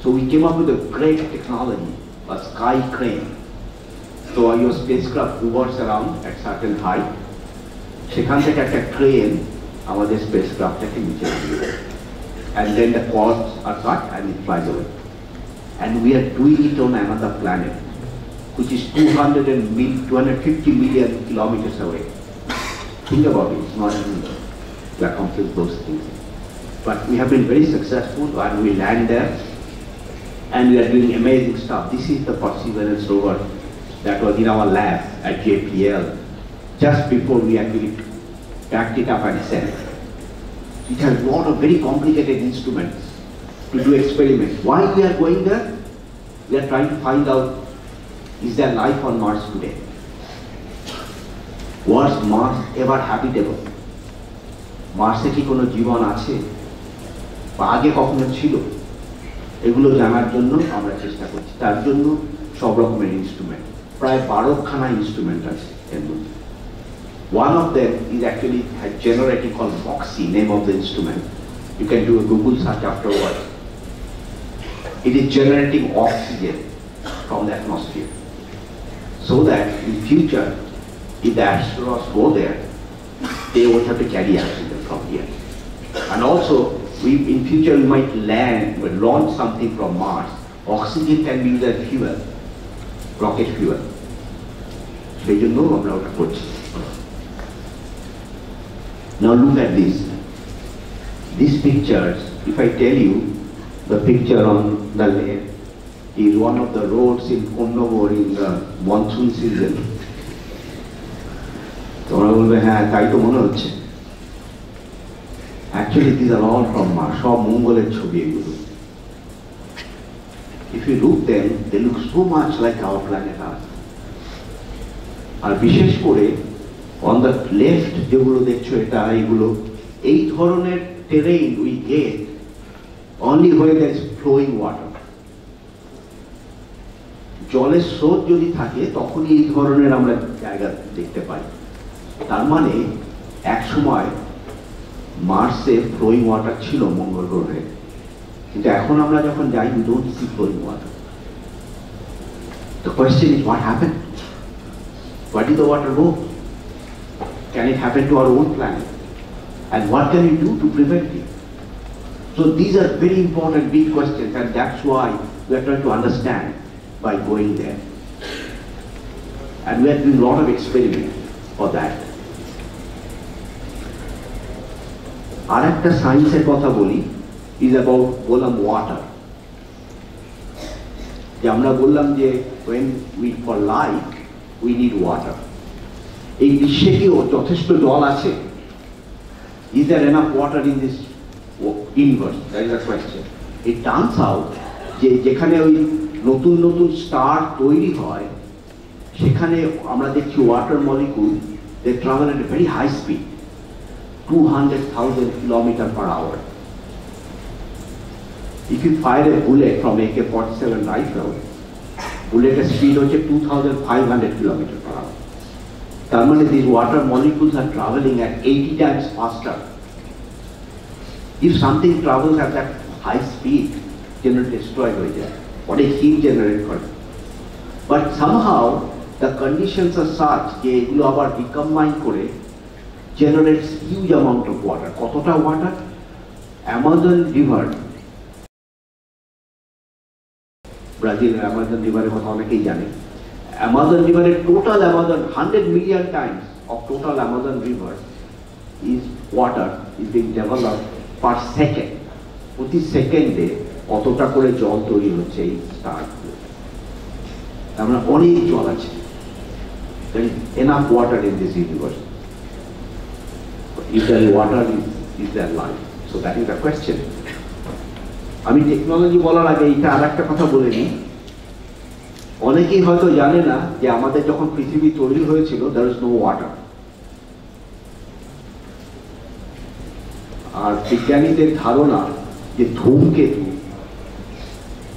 So we came up with a great technology, a sky crane. So your spacecraft hovers around at certain height. সেখান থেকে একটা crane আমাদের স্পেসক্রাফটটাকে নিচে নামিয়ে দেয় and then the cords are cut and it flies away. And we are doing it on another planet, which is 200 and mil, 250 million kilometers away. Think about it, it's not easy to accomplish those things. But we have been very successful and we land there and we are doing amazing stuff. This is the Perseverance rover that was in our lab at JPL just before we actually packed it up and sent. It has a lot of very complicated instruments to do experiments. Why we are going there? We are trying to find out, is there life on Mars today? Was Mars এবার habitable মার্সে কি কোনো জীবন আছে? বা আগে কখনো ছিল? এগুলো জানার জন্য আমরা চেষ্টা করছি। তার জন্য সব রকমের ইনস্ট্রুমেন্ট প্রায় বারোখানা ইনস্ট্রুমেন্ট আছে এর মধ্যে। One of them is actually has generate call boxy name of the instrument you can do a Google search after world it is generating oxygen from the atmosphere so that in future If the astronauts go there, they won't have to carry oxygen from here. And also, we, in future we might land, we launch something from Mars. Oxygen can be the fuel, rocket fuel. They don't know about rockets. Now look at this. These pictures, if I tell you, the picture on the left is one of the roads in Konnagar in the monsoon season. তোমরা বলবে হ্যাঁ তাই তো মনে হচ্ছে। Actually this are all from Mars সব মঙ্গলের ছবি এগুলো। If you look then they look so much like our planet Earth আর বিশেষ করে অন দ্য লেফট যেগুলো দেখছ, এটা, এগুলো, এই ধরনের টেরেইন উই গেট অনলি হয়ে দ্যার ফ্লোয়িং ওয়াটার জলের স্রোত যদি থাকে, তখনই এই ধরনের আমরা জায়গা দেখতে পাই। তার মানে এক সময় মার্সে ফ্লোয়িং ওয়াটার ছিল মঙ্গল গ্রহে কিন্তু এখন আমরা যখন যাই we don't see flowing water the question is what happen what is the water go Can it happen to our own planet? And what can we do to prevent it? So these are very important big questions and that's why we are trying to understand by going there. And we are doing a lot of experiments for that. আর একটা সায়েন্সের কথা বলি is about বললাম water যে আমরা বললাম যে when we for life we need water এই বিশ্বে কি যথেষ্ট জল আছে? Is there enough water in this universe that is a question it turns out যে যেখানে ওই নতুন নতুন স্টার তৈরি হয়, সেখানে আমরা দেখছি water molecule they travel at very high speed two hundred thousand kilometre per hour If you fire a bullet from AK-47 rifle, bullet speed হচ্ছে 2500 km per hour. তার মানে these water molecules are traveling at 80 times faster. If something travels at that high speed, generally destroyed হয়ে যায় অনেক hit generate করে but somehow the conditions are such যে এগুলো আবার ডিকম্বাইন করে generates huge amount of water. কতটা ওয়াটার অ্যামাজন রিভার ব্রাজিলের অ্যামাজন রিভারের কথা অনেকেই জানে। Amazon রিভারের total Amazon hundred million times of total Amazon river is water is being develop per second প্রতি সেকেন্ডে কতটা করে জল তৈরি হচ্ছে এই স্টারগুলো তার মানে অনেক জল আছে। Enough water in this universe if there water, is, is there life? So that is the question. আমি টেকনোলজি বলার আগে এটা আর একটা কথা বলে নিই অনেকেই হয়তো জানে না যে আমাদের যখন পৃথিবী তৈরি হয়েছিল দ্যার ইজ নো ওয়াটার আর বিজ্ঞানীদের ধারণা যে ধূমকেতু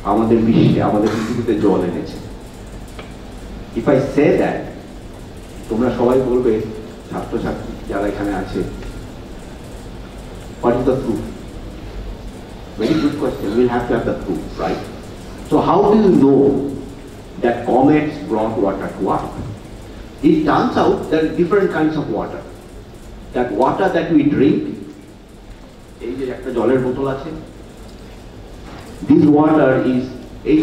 আমাদের বিশ্বে আমাদের পৃথিবীতে জল এনেছে ইফ আই সে দ্যাট তোমরা সবাই বলবে ছাত্রছাত্রী যারা এখানে আছে what is the proof? Very good question. We'll have to have the proof, right? So how do you know that comets brought water to Earth? It turns out there are different kinds of water. That water that we drink, এই যে একটা জলের বোতল আছে this water is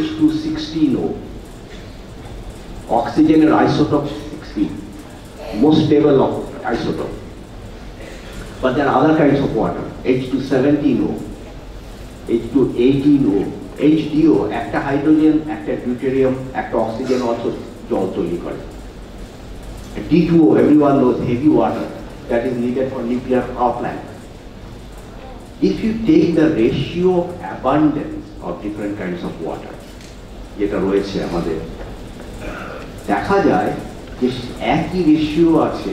H216O oxygeনের isotope 16 most stable of isotope but there are other kinds of water H217O H218O HDO একটা hydrogen একটা deuterium একটা oxygen অল্প জল তৈরি করে D2O everyone knows heavy water that is needed for nuclear power plant if you take the ratio of abundance of different kinds of water যেটা রয়েছে আমাদের দেখা যায় যে একই রেশিও আছে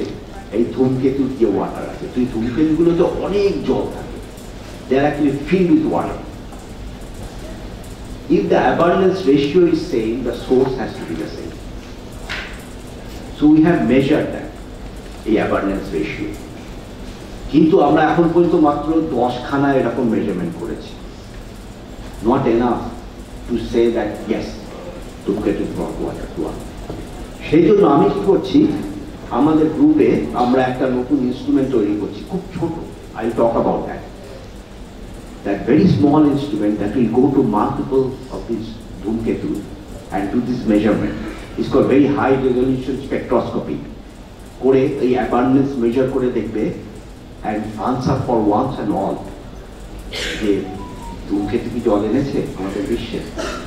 এই ধূমকেতুর যে ওয়াটার আছে তো এই ধূমকেতুগুলোতে অনেক জল থাকে। They are actually filled with water If the abundance ratio is same, the source has to be the same. So we have measured that, এই abundance ratio. কিন্তু আমরা এখন পর্যন্ত মাত্র দশখানা এরকম মেজারমেন্ট করেছি। Not enough to say that yes ধূমকেতু ব্রট ওয়াটার টু সেই জন্য আমি কি করছি আমাদের গ্রুপে আমরা একটা নতুন ইনস্ট্রুমেন্ট তৈরি করছি খুব ছোট I talk about that that very small instrument that will go to multiple of these Dhumketu and do this measurement. It's called very high resolution spectroscopy. করে এই অ্যাবান্ডেন্স মেজার করে দেখবে and answer for once and all যে ধূমকেতু কি জল এনেছে আমাদের বিশ্বে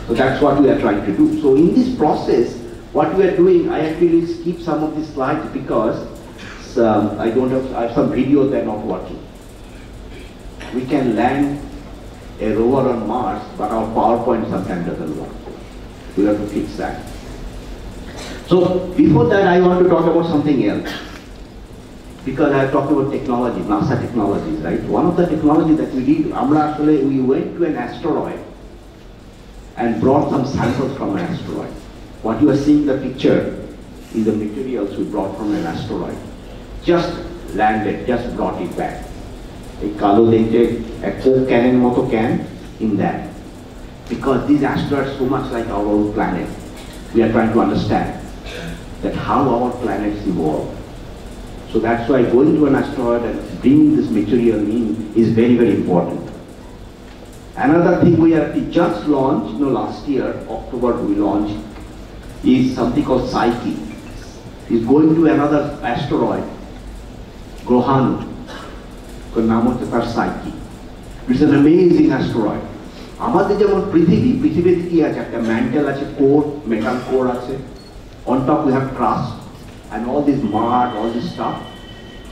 So that's what we are trying to do. So in this process, what we are doing, I actually skip some of the slides because um, I don't have, I have some videos that are not working. We can land a rover on Mars, but our PowerPoint sometimes doesn't work. We have to fix that. So before that, I want to talk about something else. Because I have talked about technology, NASA technologies, right? One of the technology that we did, Amra actually we went to an asteroid and brought some samples from an asteroid. What you are seeing the picture is the materials we brought from an asteroid. Just landed, just brought it back. এই কালো দেখতে এক Coke ক্যানের মতো can in that because these asteroids so much like our own planet. We are trying to understand that how our planets evolve. So that's why going to an asteroid and bringing this material in is very, very important. Another thing we have just launched, you know, last year, October we launched, is something called Psyche. It's going to another asteroid, Grohanu. ওর নাম হচ্ছে তার Psyche it's an amazing asteroid আমাদের যেমন পৃথিবী পৃথিবীতে কি আছে একটা ম্যান্টেল আছে কোর মেটাল কোর আছে on top we have crust and all this mart all this stuff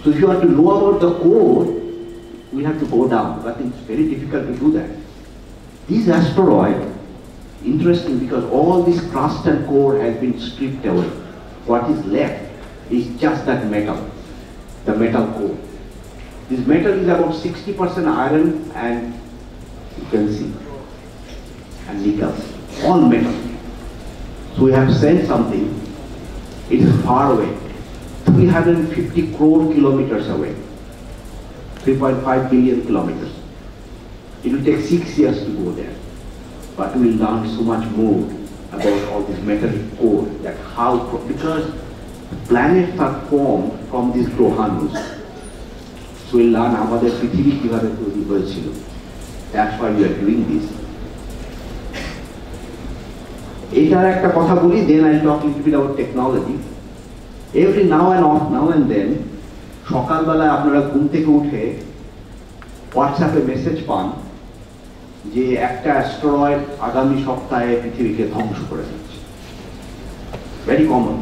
so if you R two know about the core we have to go down, but it's very difficult to do that. This asteroid, interesting because all this crust and core has been stripped away. What is left is just that metal, the metal core. This metal is about 60% iron and you can see, and nickel, all metal. So we have sent something, it is far away, 350 crore kilometers away. 3.5 billion kilometers. It will take six years to go there. but we learn so much more about all this metallic core, that how, because planets are formed from these গ্রহাণুস we'll learn আমাদের পৃথিবী কীভাবে তৈরি হয়েছিল that's why you are doing this এইটার একটা কথা বলি then I talk little bit our technology every now and of now and then সকালবেলায় আপনারা ঘুম থেকে উঠে হোয়াটসঅ্যাপে মেসেজ পান। যে একটা অ্যাস্ট্রয়েড আগামী সপ্তাহে পৃথিবীকে ধ্বংস করে দিচ্ছে। ভেরি কমন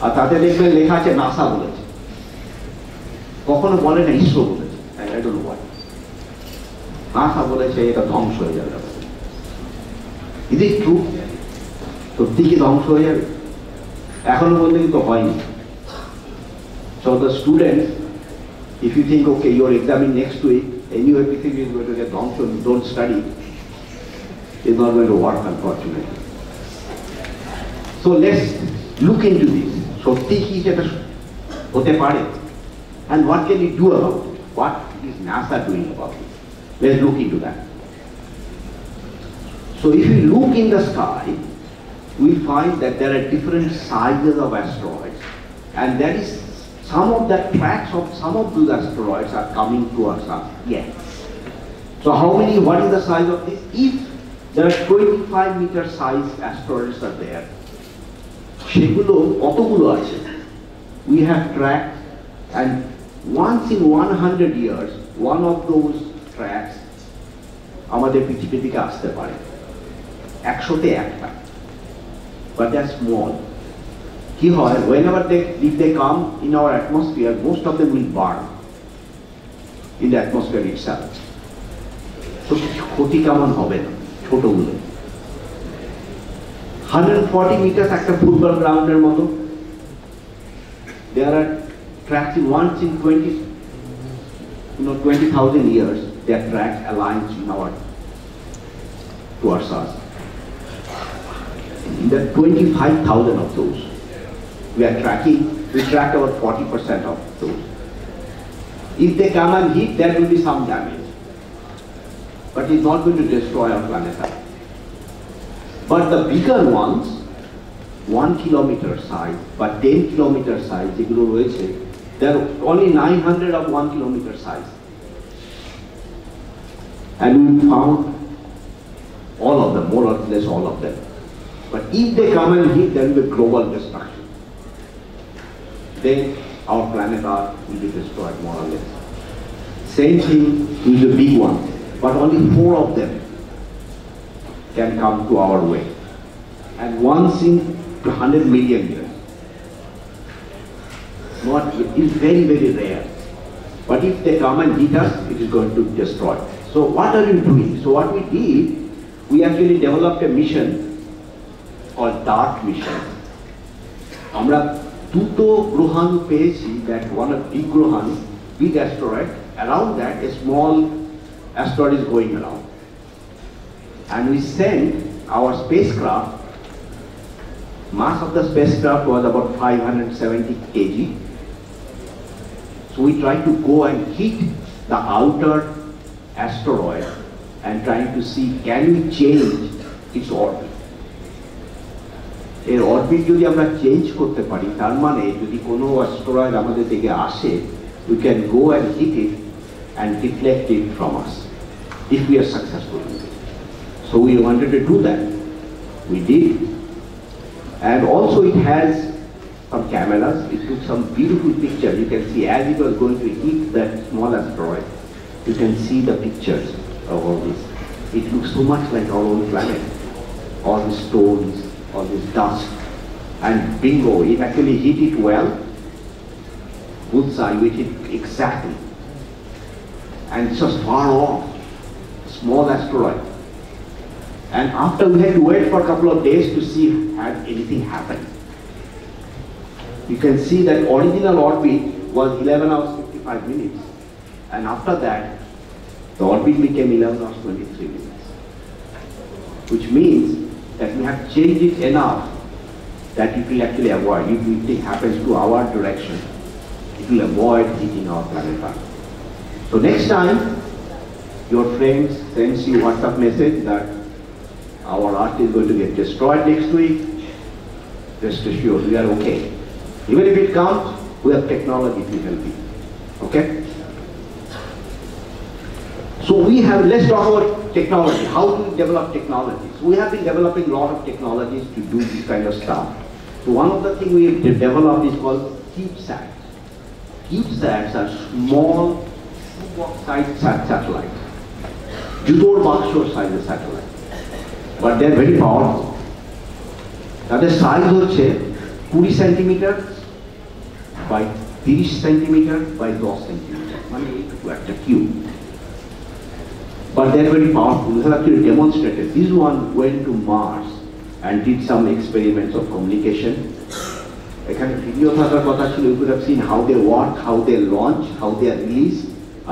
আর তাতে দেখবেন লেখা আছে নাসা বলেছে। কখনো বলে না ইসরো বলেছে। নাসা বলেছে এটা ধ্বংস হয়ে যাবে। ইজ ইট ট্রু সত্যি কি ধ্বংস হয়ে যাবে। এখনও পর্যন্ত কিন্তু হয়নি। So the students, if you think, okay, you're examining next week, anyway everything is going to get wrong, so you don't study, it's not going to work, unfortunately. So let's look into this. সত্যি কি যেটা হতে পারে and what can we do about it? What is NASA doing about it? Let's look into that. So if you look in the sky, we find that there are different sizes of asteroids and there is some of the tracks of some of those asteroids are coming towards us. Yes. So how many, what is the size of this? If there are 25 meter size asteroids are there, সেগুলো কতগুলো আছে? We have tracked and once in 100 years, one of those tracks আমাদের পৃথিবী থেকে আসতে পারে একশোতে একটা but they're small কি হয় whenever they if they come in our atmosphere most of them will burn in the atmosphere itself তো কিছু ক্ষতি কেমন হবে না ছোটগুলো 140 মিটার একটা ফুটবল গ্রাউন্ডের মতো there are tracks in once in 20 you know 20,000 years their tracks aligns in our towards us there are 25,000 of those we are tracking, we track about 40% of those. If they come and hit, there will be some damage. But it's not going to destroy our planet Earth. But the bigger ones, one kilometer size, but 10 kilometer size, যেগুলো রয়েছে, they're only 900 of one kilometer size. And we found all of them, more or less all of them. But if they come and hit, there will be global destruction then our planet Earth will be destroyed more or less. Same thing with the big one, but only four of them can come to our way. And once in 100 million years. Not, is very, very rare. But if they come and hit us, it is going to destroy. So what are you doing? So what we did, we actually developed a mission called DART mission. দুটো গ্রহাণু পেয়েছি that one a big গ্রহাণু big asteroid around that a small asteroid is going around and we sent our spacecraft mass of the spacecraft was about 570 kg so we tried to go and hit the outer asteroid and trying to see can we change its orbit এর orbit যদি আমরা change করতে পারি তার মানে যদি কোনো asteroid আমাদের দিকে আসে we can go and hit it and deflect it from us if we are successful in it. So we wanted to do that. We did. And also it has some cameras. It took some beautiful pictures. You can see as it was going to hit that small asteroid, you can see the pictures of all this. It looks so much like our own planet. All the stones, all this dust. And bingo, it actually hit it well. Bullseye, we hit exactly. And just far off, small asteroid. And after we had to wait for a couple of days to see had anything happened. You can see that original orbit was 11 hours 55 minutes. And after that, the orbit became 11 hours 23 minutes. Which means that we have changed it enough that it will actually avoid, if anything happens to our direction, it will avoid hitting our planet Earth. So next time, your friend sends you WhatsApp message that our Earth is going to get destroyed next week, rest assured, we are okay. Even if it comes, we have technology to help you. Okay? So we have, let's talk about technology. How we develop technologies? We have been developing a lot of technologies to do this kind of stuff. So one of the things we have developed is called CubeSats. CubeSats are small shoebox-sized sat- satellites. জুতোর বাক্সর সাইজের satellite but they are very powerful তাদের size হচ্ছে কুড়ি centimetre by তিরিশ centimetre by দশ centimetre মানে এইটুকু একটা cube but they're very powerful. We have actually demonstrated. This one went to Mars and did some experiments of communication. এখানে video থাকার কথা ছিল you could have seen how they work, how they launch, how they are released.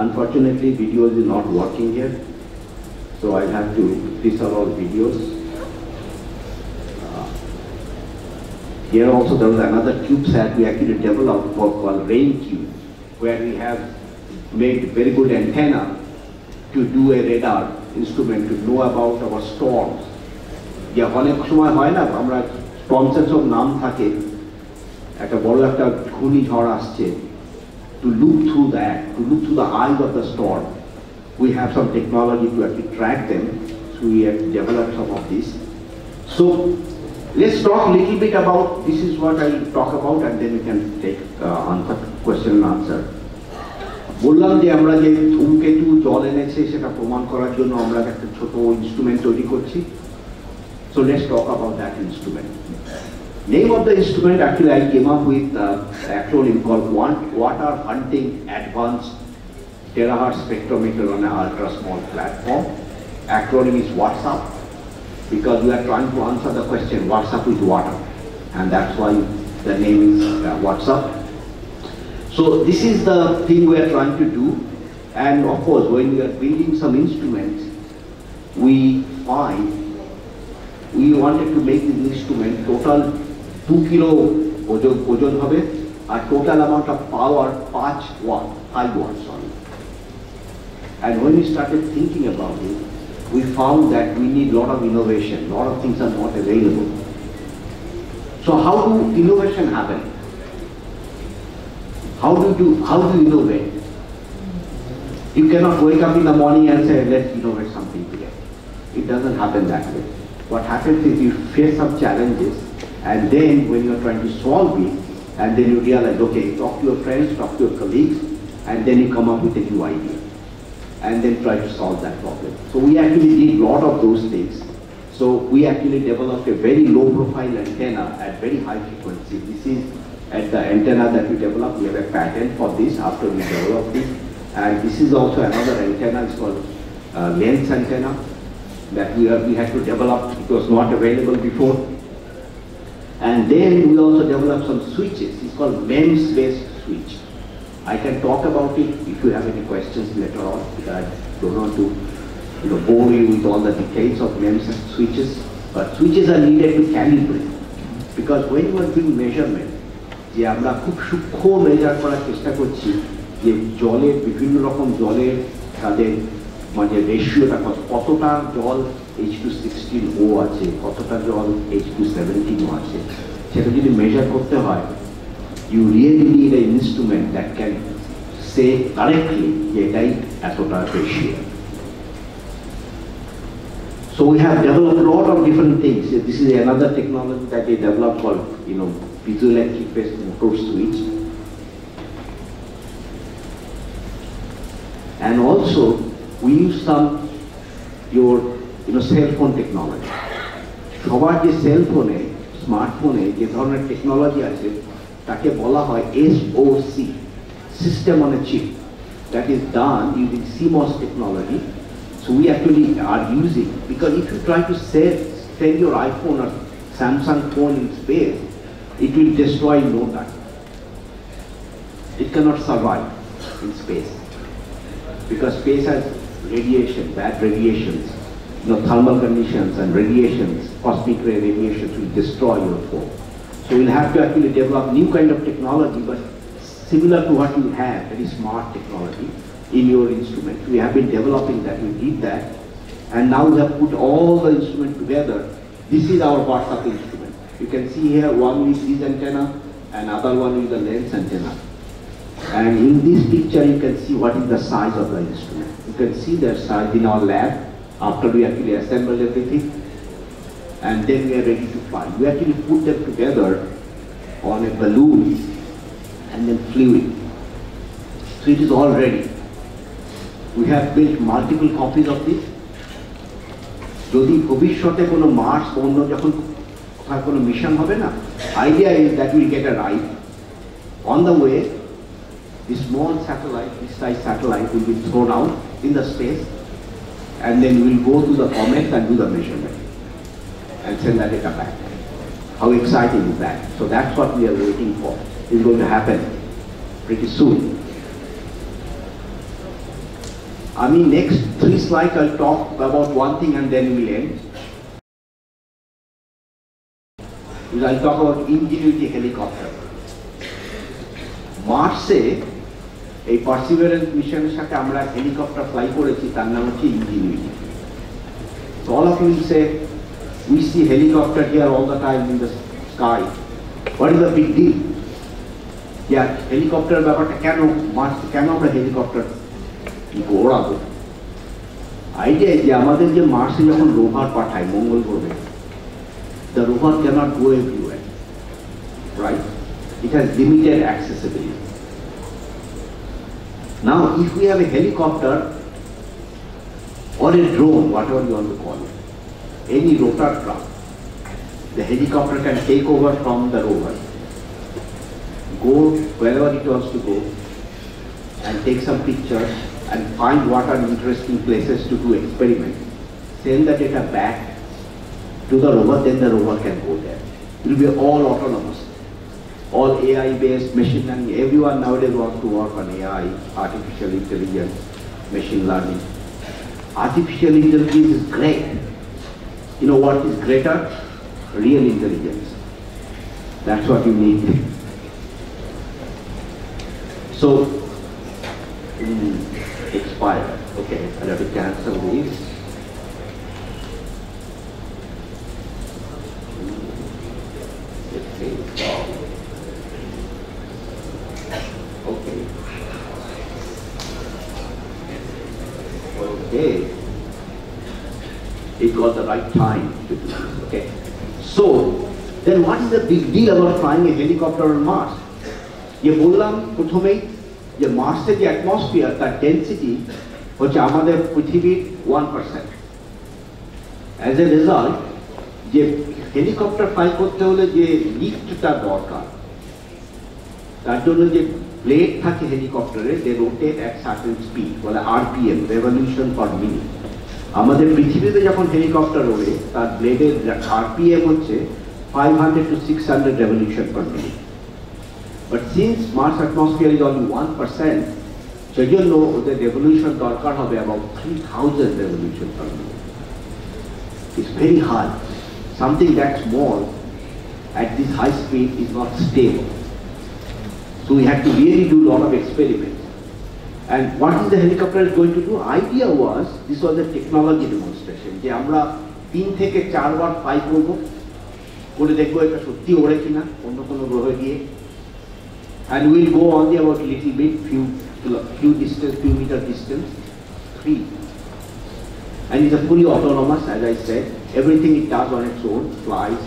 Unfortunately, videos is not working here. So I have to, these are all videos. Uh, Here also there was another CubeSat we actually developed for called RainCube, where we have made very good antenna to do a radar instrument to know about our storms. যে অনেক সময় হয় না আমরা sponsor সব নাম থাকে একটা বড় একটা ঘূর্ণিঝড় আসছে to look through that, to look through the eyes of the storm. We have some technology to actually track them, so we have developed some of this. So let's talk a little bit about, this is what I will talk about and then we can take uh, answer, question and answer. বললাম যে আমরা যে ধূমকেতু জল এনেছে সেটা প্রমাণ করার জন্য আমরা একটা ছোট ইনস্ট্রুমেন্ট তৈরি করছি so let's talk about that instrument Name of the instrument actually I came up with uh, acronym called Wa- Water Hunting Advanced Terahertz Spectrometer on an ultra small platform. Acronym is WhatsApp because we are trying to answer the question WhatsApp is water and that's why the name is uh, WhatsApp. So this is the thing we are trying to do and of course when we are building some instruments we find we wanted to make this instrument total 2 kilo ওজন ওজন হবে আর total amount of power 5 watt 5 watts sorry and when we started thinking about it we found that we need a lot of innovation a lot of things are not available so how do innovation happen How do you do how do you innovate you cannot wake up in the morning and say let's innovate something today it doesn't happen that way what happens is you face some challenges and then when you're trying to solve it, and then you realize, okay, talk to your friends, talk to your colleagues, and then you come up with a new idea. And then try to solve that problem. So we actually did a lot of those things. So we actually developed a very low profile antenna at very high frequency. This is at the antenna that we developed. We have a patent for this after we developed it. And this is also another antenna, it's called uh, lens antenna that we, are, we had to develop. It was not available before. And then we also developed some switches. It's called MEMS-based switch. I can talk about it if you have any questions later on. I don't want to you know, bore you with all the details of MEMS switches. But switches are needed to calibrate. Because when you are doing measurement, যে আমরা খুব সূক্ষ্ম measure করার চেষ্টা করছি যে জলের বিভিন্ন রকম জলের তাদের মানে রেশিওটা কত কতটা জল এইচ টু সিক্সটিন ও আছে কতটা জল এইচ টু সেভেন্টিন ও আছে সেটা যদি মেজার করতে হয় you really need a instrument that can say correctly যে এটাই এতটা ratio So we have developed a lot of different things. This is another technology that they developed called, you know, piezoelectric based motor switch. And also, we use some your, you know, cell phone technology. সবার যে sell ফোনে স্মার্টফোনে যে ধরনের technology আছে তাকে বলা হয় SOC system on a chip that is done using CMOS technology. So we actually are using, because if you try to sell, sell your iPhone or Samsung phone in space, it will destroy no time. It cannot survive in space. Because space has radiation, bad radiations, you know, thermal conditions and radiations, cosmic ray radiations will destroy your phone. So we'll have to actually develop new kind of technology, but similar to what you have, very smart technology in your instrument. We have been developing that, we did that, and now we have put all the instruments together. This is our WhatsApp instrument. You can see here one with this antenna, and other one with the lens antenna. And in this picture, you can see what is the size of the instrument. You can see their size in our lab after we actually assembled everything. And then we are ready to fly. We actually put them together on a balloon and then flew it. So it is all ready. We have built multiple copies of this. যদি ভবিষ্যতে কোনো Mars অন্য যখন কোথাও কোনো mission হবে না idea is that will get a right on the way the small satellite, this size satellite will be thrown out in the space and then we'll go to the comet and do the measurement and send that data back. How exciting is that? So that's what we are waiting for. It's going to happen pretty soon. I mean, next three slides I'll talk about one thing and then we'll end. I'll talk about Ingenuity helicopter. মার্সে এই Perseverance মিশনের সাথে আমরা helicopter fly করেছি তার নাম হচ্ছে Ingenuity So all of you will say, we see helicopter here all the time in the sky. What is the big deal? Yeah, helicopter ব্যাপারটা কেন মার্স কেন আমরা হেলিকপ্টার ওড়াবো আইডিয়া যে আমাদের যে মার্সে যখন রোভার পাঠায় মঙ্গল গ্রহে the rover cannot go everywhere, right? It has limited accessibility. Now, if we have a helicopter or a drone, whatever you want to call it, any rotor craft, the helicopter can take over from the rover, go wherever it wants to go, and take some pictures and find what are interesting places to do experiments, send the data back to the rover, then the rover can go there. It will be all autonomous all AI-based machine learning. Everyone nowadays wants to work on AI, artificial intelligence, machine learning. Artificial intelligence is great. You know what is greater? Real intelligence. That's what you need. So, mm, expired. Okay, I have to cancel this. Okay. Okay. It got the right time to do this. Okay. So, then what is the big deal about flying a helicopter on Mars? যে বললাম প্রথমেই যে মার্সের যে atmosphere তার density হচ্ছে আমাদের পৃথিবীর one percent as a result যে হেলিকপ্টার ফ্লাই করতে হলে যে লিফটটা দরকার, তার জন্য যে ব্লেড থাকে হেলিকপ্টারে দে রোটেট এক সার্টেন স্পিড বলে আরপিএম রেভলিউশন পার মিনিট আমাদের পৃথিবীতে যখন হেলিকপ্টার ওড়ে, তার ব্লেডের আরপিএম হচ্ছে five hundred to six hundred revolution per minute but since Mars atmosphere is only one percent সেই জন্য ওদের রেভলিউশন দরকার হবে about three thousand revolution per minute it's very hard something that small at this high speed is not stable. So we had to really do a lot of experiments. And what is the helicopter is going to do? Idea was, this was a technology demonstration, যে আমরা তিন থেকে চারবার fly করব করে দেখবো এটা সত্যি ওড়ে কিনা অন্য কোনো গ্রহে গিয়ে and we'll go only about little bit, few, few distance, few meter distance, three. And it's a fully autonomous, as I said. Everything it does on its own, flies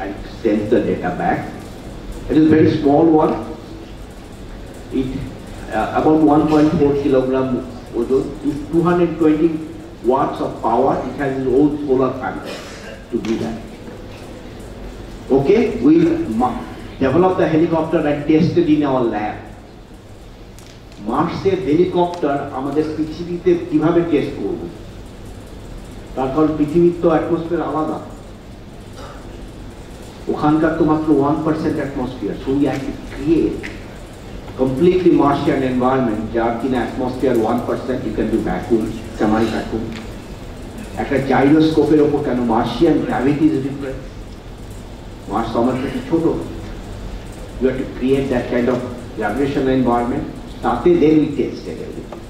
and sends the data back. It is a very small one. It uh, about 1.4 kilogram oজন, 220 watts of power. It has its own solar panel to do that. Okay, we ma- developed the helicopter and tested in our lab. মার্সের helicopter আমাদের পৃথিবীতে কিভাবে test করব তার কারণ পৃথিবীর তো atmosphere আলাদা ওখানকার তো মাত্র one percent atmosphere so we have to create completely Martian environment যার কিনা atmosphere one percent you can do vacuum semi vacuum একটা জাইরোস্কোপের ওপর কেন Martian gravity is different Mars তো আমার থেকে ছোট you have to create that kind of gravitational environment. Started then we tested everything.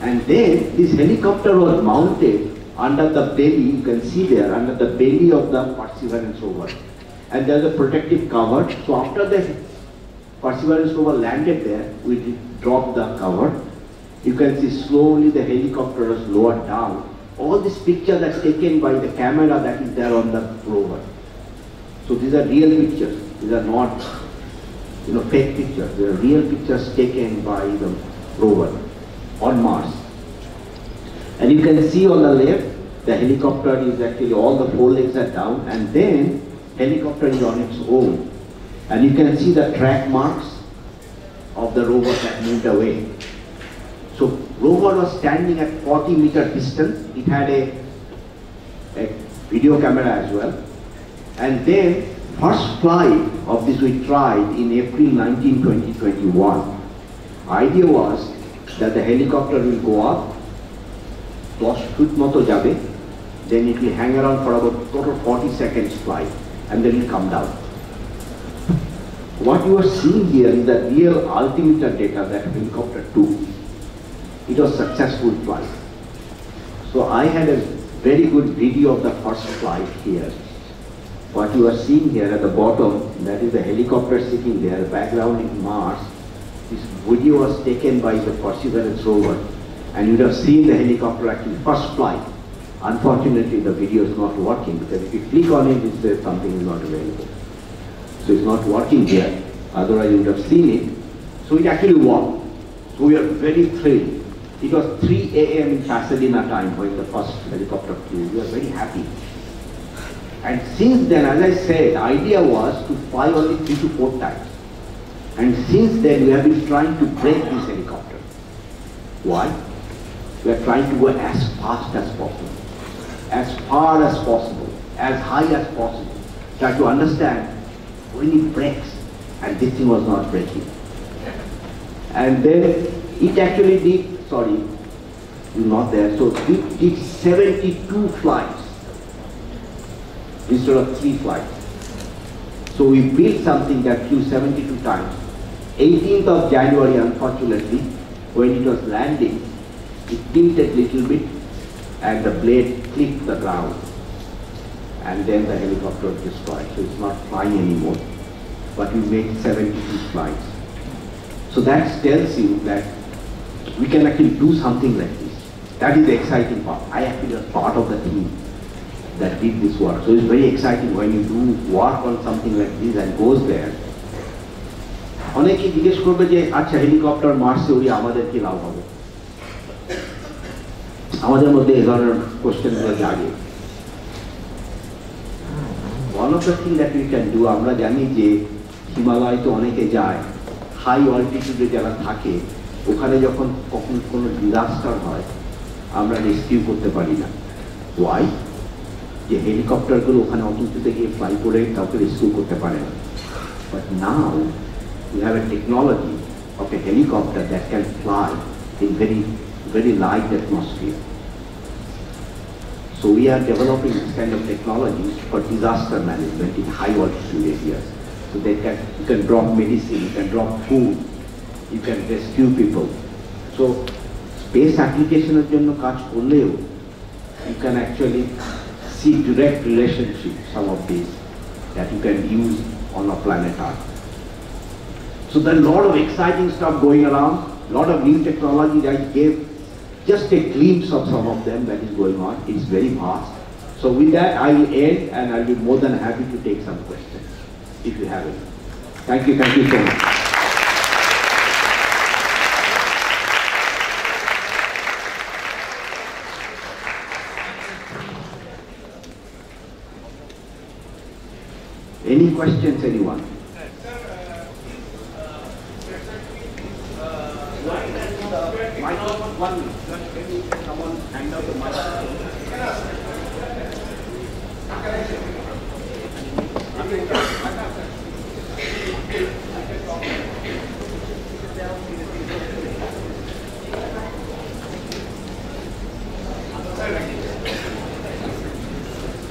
And then this helicopter was mounted under the belly, you can see there, under the belly of the Perseverance rover. And there's a protective cover. So after the Perseverance rover landed there, we dropped the cover. You can see slowly the helicopter is lowered down. All these pictures that's taken by the camera that is there on the rover. So these are real pictures. These are not you know, fake pictures. They are real pictures taken by the rover on Mars. And you can see on the left, the helicopter is actually all the four legs are down, and then helicopter is on its own. And you can see the track marks of the rover that moved away. So rover was standing at 40 meter distance. It had a, a video camera as well. And then first flight of this we tried in April 19, 2021. Idea was that the helicopter will go up, 10 foot moto jabe, then it will hang around for about total 40 seconds flight, and then it will come down. What you are seeing here is the real altimeter data that helicopter took. It was successful flight. So I had a very good video of the first flight here. What you are seeing here at the bottom, that is the helicopter sitting there, background is Mars. This video was taken by the Perseverance rover, and you would have seen the helicopter actually first flight. Unfortunately, the video is not working because if you click on it, it says something is not available. So it's not working here. Otherwise, you would have seen it. So it actually worked. So we are very thrilled. It was 3 a.m. in Pasadena time when the first helicopter flew. We are very happy. And since then, as I said, the idea was to fly only three to four times. And since then, we have been trying to break this helicopter. Why? We are trying to go as fast as possible, as far as possible, as high as possible. Try to understand when it breaks, and this thing was not breaking. And then it actually did, sorry, not there, so it did 72 flights instead of three flights. So we built something that flew 72 times. 18th of January, unfortunately, when it was landing, it tilted little bit and the blade clipped the ground. And then the helicopter was destroyed, so it's not flying anymore. But we made 72 flights. So that tells you that we can actually do something like this. That is the exciting part. I actually was part of the team that did this work. So it's very exciting when you do work on something like this and goes there. অনেকে জিজ্ঞেস করবে যে আচ্ছা helicopter মারছে উড়ি আমাদের কি লাভ হবে আমাদের মধ্যে এ ধরনের কোশ্চেনগুলো জাগে। One of the thing that we can do আমরা জানি যে হিমালয় তো অনেকে যায় হাই অল্টিটিউডে যারা থাকে ওখানে যখন কখন কোনো ডিজাস্টার হয় আমরা রেস্কিউ করতে পারি না। ওয়াই যে হেলিকপ্টারগুলো ওখানে অত গিয়ে ফ্লাই করে কাউকে রেস্কিউ করতে পারে না। But now we have a technology of a helicopter that can fly in very, very light atmosphere. So we are developing this kind of technologies for disaster management in high altitude areas. So they can, you can drop medicine, you can drop food, you can rescue people. So space application এর জন্য কাজ করলেও you can actually see direct relationship, some of these, that you can use on a planet Earth. So there are a lot of exciting stuff going around, a lot of new technology that I gave just a glimpse of some of them that is going on. It's very vast. So with that, I will end and I'll be more than happy to take some questions if you have any. Thank you, thank you so much. Any questions, anyone? Microphone, one minute. Can you someone hand out the microphone?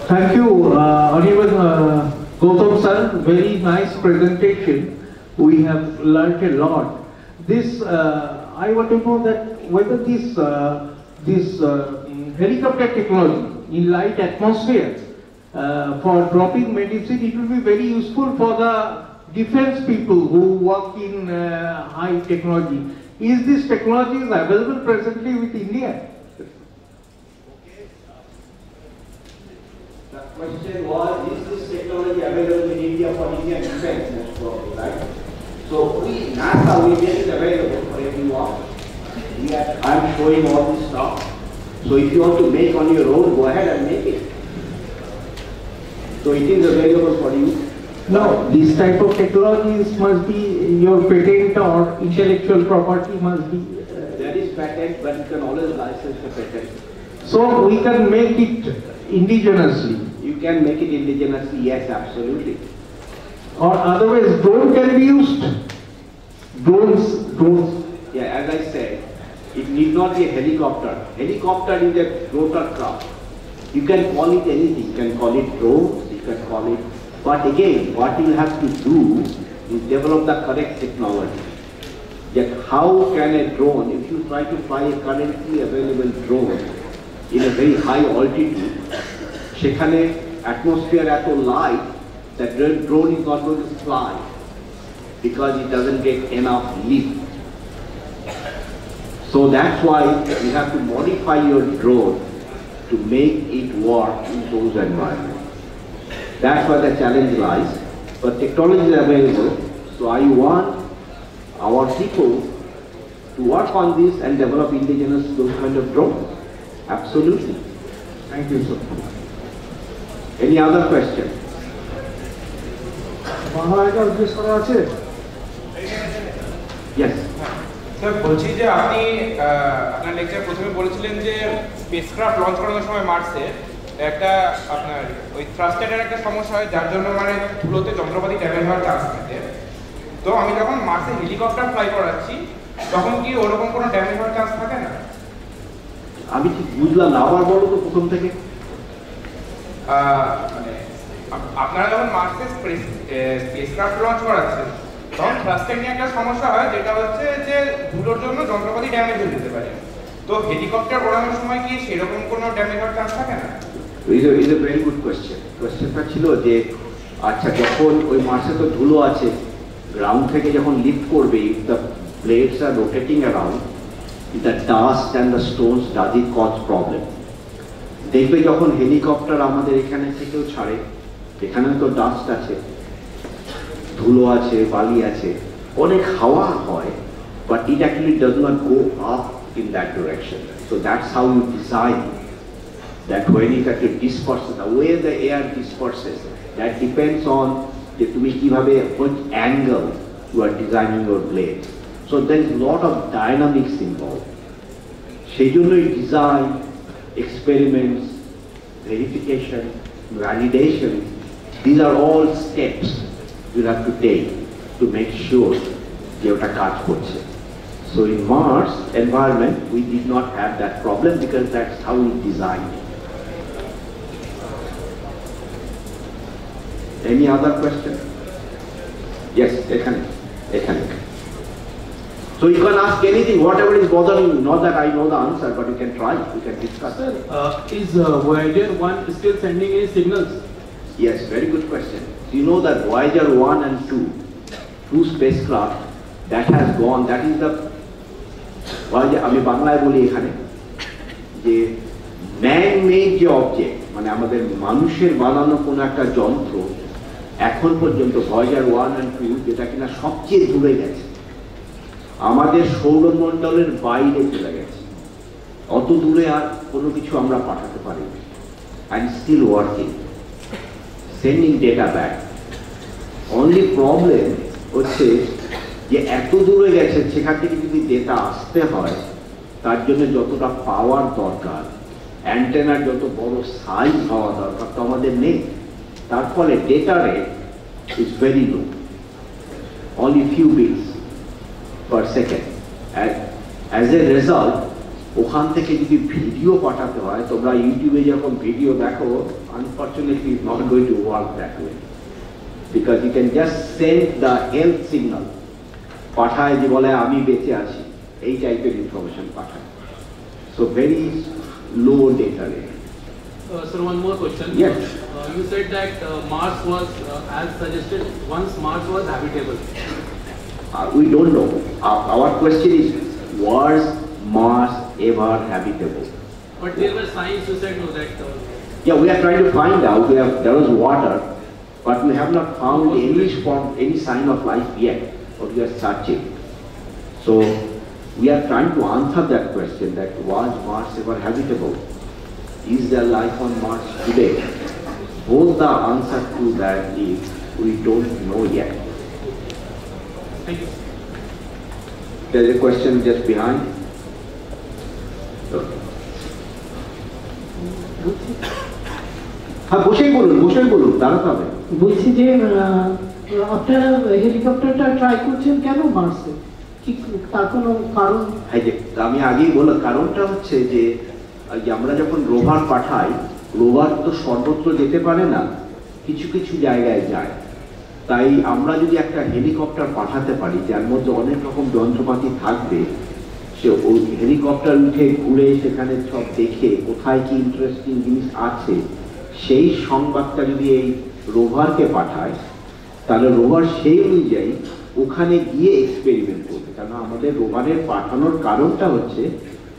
Thank you, uh, uh, Goutam sir. Very nice presentation. We have learnt a lot. This, uh, I want to know that whether this uh, this uh, helicopter technology in light atmosphere uh, for dropping medicine, it will be very useful for the defense people who work in uh, high technology. Is this technology available presently with India? Question was, is this technology available in India for Indian defense, most probably, right? So we, NASA, we make it available for everyone. We are, I'm showing all this stuff. So if you want to make on your own, go ahead and make it. So it is available for you. No, this type of technologies must be, your patent or intellectual property must be, uh, There is patent, but you can always license the patent. so we can make it indigenously You can make it indigenously, yes, absolutely. Or otherwise drone can be used. Drones, drones. Yeah, as I said, it need not be a helicopter. Helicopter is a rotor craft. You can call it anything. You can call it drones, you can call it. But again, what you have to do is develop the correct technology. That how can a drone, if you try to fly a currently available drone in a very high altitude, সেখানে atmosphere এত light that drone is not going to fly because it doesn't get enough lift. So that's why you have to modify your drone to make it work in those environments. That's where the challenge lies. But technology is available, so I want our people to work on this and develop indigenous those kind of drones. Absolutely. Thank you, sir. Any other question? Bangla উদ্দেশ্য করা আছে? Yes. Sir বলছি যে আপনি আপনার lecture প্রথমে বলেছিলেন যে স্পেসক্রাফট লঞ্চ করানোর সময় মার্সে একটা আপনার ওই থ্রাস্টারের একটা সমস্যা হয় যার জন্য মানে ধুলোতে যন্ত্রপাতি ড্যামেজ হওয়ার চান্স থাকে। তো আমি যখন মার্সে হেলিকপ্টার ফ্লাই করাচ্ছি তখন কি ওরকম কোনো ড্যামেজ হওয়ার চান্স থাকে না? আমি ঠিক বুঝলাম না আবার বলো তো প্রথম থেকে। মানে আপনারা যখন মার্সে স্পেসক্রাফট লঞ্চ করাচ্ছেন, তখন থ্রাস্টার নিয়ে একটা সমস্যা হয়, যেটা হচ্ছে যে ধুলোর জন্য যন্ত্রপাতি ড্যামেজ হয়ে যেতে পারে। তো হেলিকপ্টার ওড়ানোর সময় কি সেরকম কোনো ড্যামেজ হওয়ার চান্স থাকে না? Is is a good question কোয়েশ্চেনটা ছিল যে আচ্ছা যখন ওই মাসে তো ধুলো আছে গ্রাউন্ড থেকে যখন লিফট করবে the plates are rotating around the dust and the stones does it cause problem দেখবে যখন হেলিকপ্টার আমাদের এখানে থেকেও ছাড়ে এখানেও তো ডাস্ট আছে ধুলো আছে বালি আছে অনেক হাওয়া হয় but it actually does not go up in that direction so that's how you design that when it actually disperses, the way the air disperses, that depends on the তুমি কিভাবে what angle you are designing your blade. So there is a lot of dynamics involved. সেই জন্যই design experiments verification validation these are all steps you have to take to make sure যে ওটা কাজ করছে So in Mars environment, we did not have that problem because that's how we designed it. Any other question? Yes, এখানে, এখানে. So you can ask anything, whatever is bothering you. Not that I know the answer, but you can try. You can discuss. Uh, is uh, Voyager 1 still sending any signals? Yes, very good question. You know that Voyager 1 and 2, two spacecraft, that has gone, that is the Voyager, আমি বাংলায় বলি এখানে যে man made যে object মানে আমাদের মানুষের বানানো কোনো একটা যন্ত্র এখন পর্যন্ত ভয়েজার ওয়ান অ্যান্ড টু যেটা কিনা সবচেয়ে দূরে গেছে আমাদের সৌরমণ্ডলের বাইরে চলে গেছে। অত দূরে আর কোনো কিছু আমরা পাঠাতে পারি and still working sending data back only problem হচ্ছে যে এত দূরে গেছে, সেখান থেকে যদি ডেটা আসতে হয়, তার জন্য যতটা পাওয়ার দরকার অ্যান্টেনার যত বড় সাইজ হওয়া দরকার তো আমাদের নেই। তার ফলে data rate is very low only few bits per second as a result ওখান থেকে যদি ভিডিও পাঠাতে হয় তোমরা ইউটিউবে যখন ভিডিও দেখো unfortunately is not going to work that way because you can just send the health signal পাঠায় যে বলে আমি বেঁচে আছি এই টাইপের ইনফরমেশন পাঠায় so very low data rate Uh, sir, one more question. Yes. Uh, you said that uh, Mars was, uh, as suggested, once Mars was habitable. Uh, we don't know. Our, our question is, was Mars ever habitable? But there were signs you said no that. Uh, Yeah, we are trying to find out. We have, there was water, but we have not found any form, any sign of life yet. But we are searching. So we are trying to answer that question: that was Mars ever habitable? Is there life on Mars today? Both the answer to that is we don't know yet. Thank you. There's a question just behind. হ্যাঁ বসেই বলুন বসেই বলুন দাঁড়াতে হবে বলছি যে আপনারা হেলিকপ্টারটা ট্রাই করছেন কেন মার্সে কি তার কোনো কারণ আমি আগেই বললাম কারণটা হচ্ছে যে আমরা যখন রোভার পাঠাই রোভার তো সর্বত্র যেতে পারে না কিছু কিছু জায়গায় যায় তাই আমরা যদি একটা হেলিকপ্টার পাঠাতে পারি, যার মধ্যে অনেক রকম যন্ত্রপাতি থাকবে, সে ওই হেলিকপ্টার উঠে ঘুরে সেখানে সব দেখে কোথায় কি ইন্টারেস্টিং জিনিস আছে, সেই সংবাদটা যদি এই রোভারকে পাঠায়, তাহলে রোভার সেই অনুযায়ী ওখানে গিয়ে এক্সপেরিমেন্ট করবে। কারণ আমাদের রোভারের পাঠানোর কারণটা হচ্ছে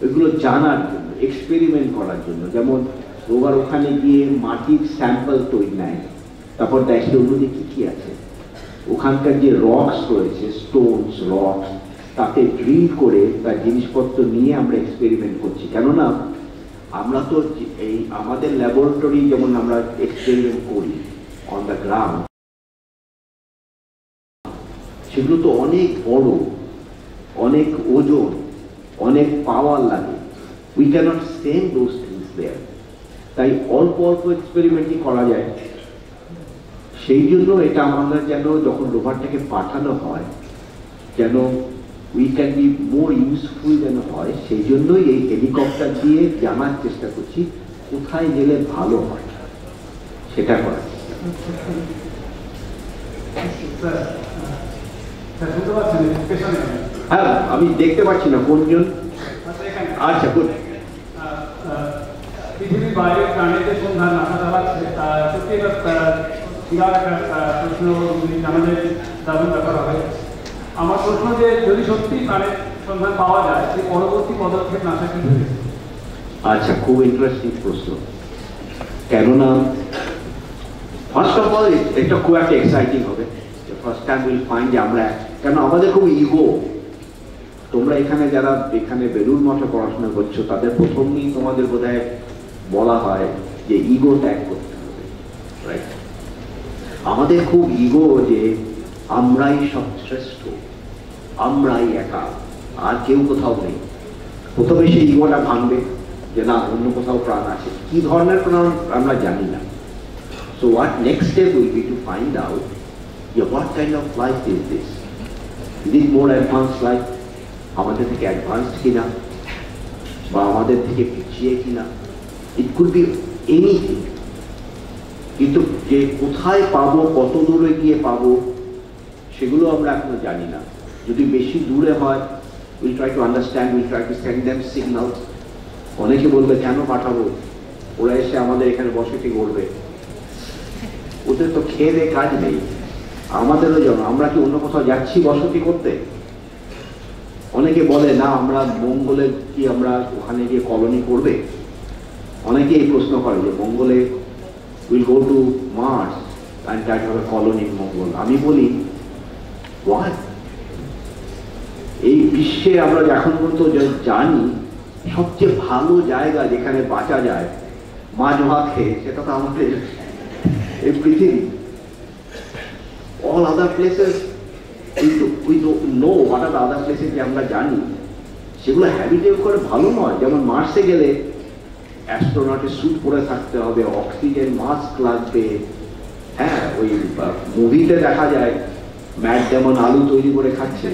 ওইগুলো জানার জন্য এক্সপেরিমেন্ট করার জন্য। যেমন রোভার ওখানে গিয়ে মাটির স্যাম্পল তৈরি নেয়, তারপর দেখে ওর মধ্যে কি কি আছে। ওখানকার যে রকস রয়েছে স্টোনস রকস তাতে ড্রিল করে তার জিনিসপত্র নিয়ে আমরা এক্সপেরিমেন্ট করছি। কেননা, আমরা তো এই আমাদের ল্যাবরেটরি যেমন আমরা এক্সপেরিমেন্ট করি অন দ্য গ্রাউন্ড সেগুলো তো অনেক বড়, অনেক ওজন, অনেক পাওয়ার লাগে। We can't send those things there তাই অল্প অল্প এক্সপেরিমেন্টই করা যায়। সেই জন্য এটা আমরা যেন যখন রোভারটাকে পাঠানো হয়, যেন we can be more useful যেন হয়, সেই জন্যই এই হেলিকপ্টার দিয়ে জানার চেষ্টা করছি, কোথায় গেলে ভালো হয়, সেটা করছি। হ্যাঁ আমি দেখতে পাচ্ছি না, কোনজন আচ্ছা গুড পৃথিবীর বাইরে প্রাণীদের সন্ধান চালাচ্ছে তা সত্যি বিরাট একটা প্রশ্ন আমাদের দারুণ ব্যাপার হবে আমার প্রশ্ন যে যদি সত্যি প্রাণের সন্ধান পাওয়া যায়, সেই পরবর্তী পদক্ষেপ নাসা কি আচ্ছা খুব ইন্টারেস্টিং প্রশ্ন। কেননা ফার্স্ট অফ অল এটা খুব একটা এক্সাইটিং হবে ফার্স্ট টাইম উইল ফাইন্ড যে আমরা কেন আমাদের খুব ইগো তোমরা এখানে যারা, এখানে বেলুর মঠে পড়াশোনা করছ, তাদের প্রথমেই তোমাদের বোধহয় বলা হয় যে ইগো ত্যাগ করতে হবে রাইট আমাদের খুব ইগো যে আমরাই সব শ্রেষ্ঠ, আমরাই একা, আর কেউ কোথাও নেই। প্রথমে সেই ইগোটা ভাঙবে যে না, অন্য কোথাও প্রাণ আছে। কি ধরনের প্রাণ আমরা জানি না। So what next step will be to find out যে what kind of life is this is it more advance life আমাদের থেকে অ্যাডভান্স কিনা? বা আমাদের থেকে পিছিয়ে কিনা? ইট কুড বি এনিথিং কিন্তু যে কোথায় পাবো, কত দূরে গিয়ে পাবো, সেগুলো আমরা এখনও জানি না। যদি বেশি দূরে হয় will try to understand will try to send them signal অনেকে বলবে, কেন পাঠাবো? ওরা এসে আমাদের এখানে বসতি করবে? ওদের তো খেয়ে কাজ নেই। আমাদেরও যেমন আমরা কি অন্য কোথাও যাচ্ছি বসতি করতে? অনেকে বলে, না, আমরা মঙ্গলে কি আমরা ওখানে গিয়ে কলোনি করবে? অনেকে এই প্রশ্ন করে যে, মঙ্গলে will go to Mars and that have a colony in Mongol. আমি বলি why? এই বিশ্বে আমরা এখন পর্যন্ত জানি, সবচেয়ে ভালো জায়গা যেখানে বাঁচা যায় মাছ ভাত খেয়ে সেটা তো আমাদের এই পৃথিবী all other places we know what are other places যে আমরা জানি সেগুলো হ্যাবিটেট করে ভালো নয় যেমন মার্সে গেলে অ্যাস্ট্রোনটে স্যুট পরে থাকতে হবে অক্সিজেন মাস্ক লাগবে। হ্যাঁ ওই মুভিতে দেখা যায় ম্যাট যেমন আলু তৈরি করে খাচ্ছে।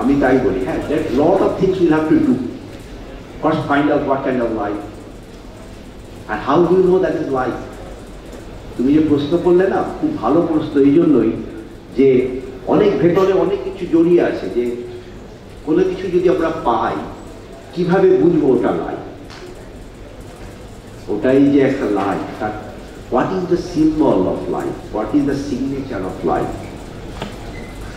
আমি তাই বলি হ্যাঁ lot of things will have to do find out what kind of life and how you know that is life তুমি যে প্রশ্ন করলে না, খুব ভালো প্রশ্ন, এই জন্যই যে অনেক ভেতরে অনেক কিছু জড়িয়ে আছে যে কোনো কিছু যদি আমরা পাই, কীভাবে বুঝব ওটা লাইফ ওটাই যে একটা লাইফ তার what is the symbol of life what is the signature of life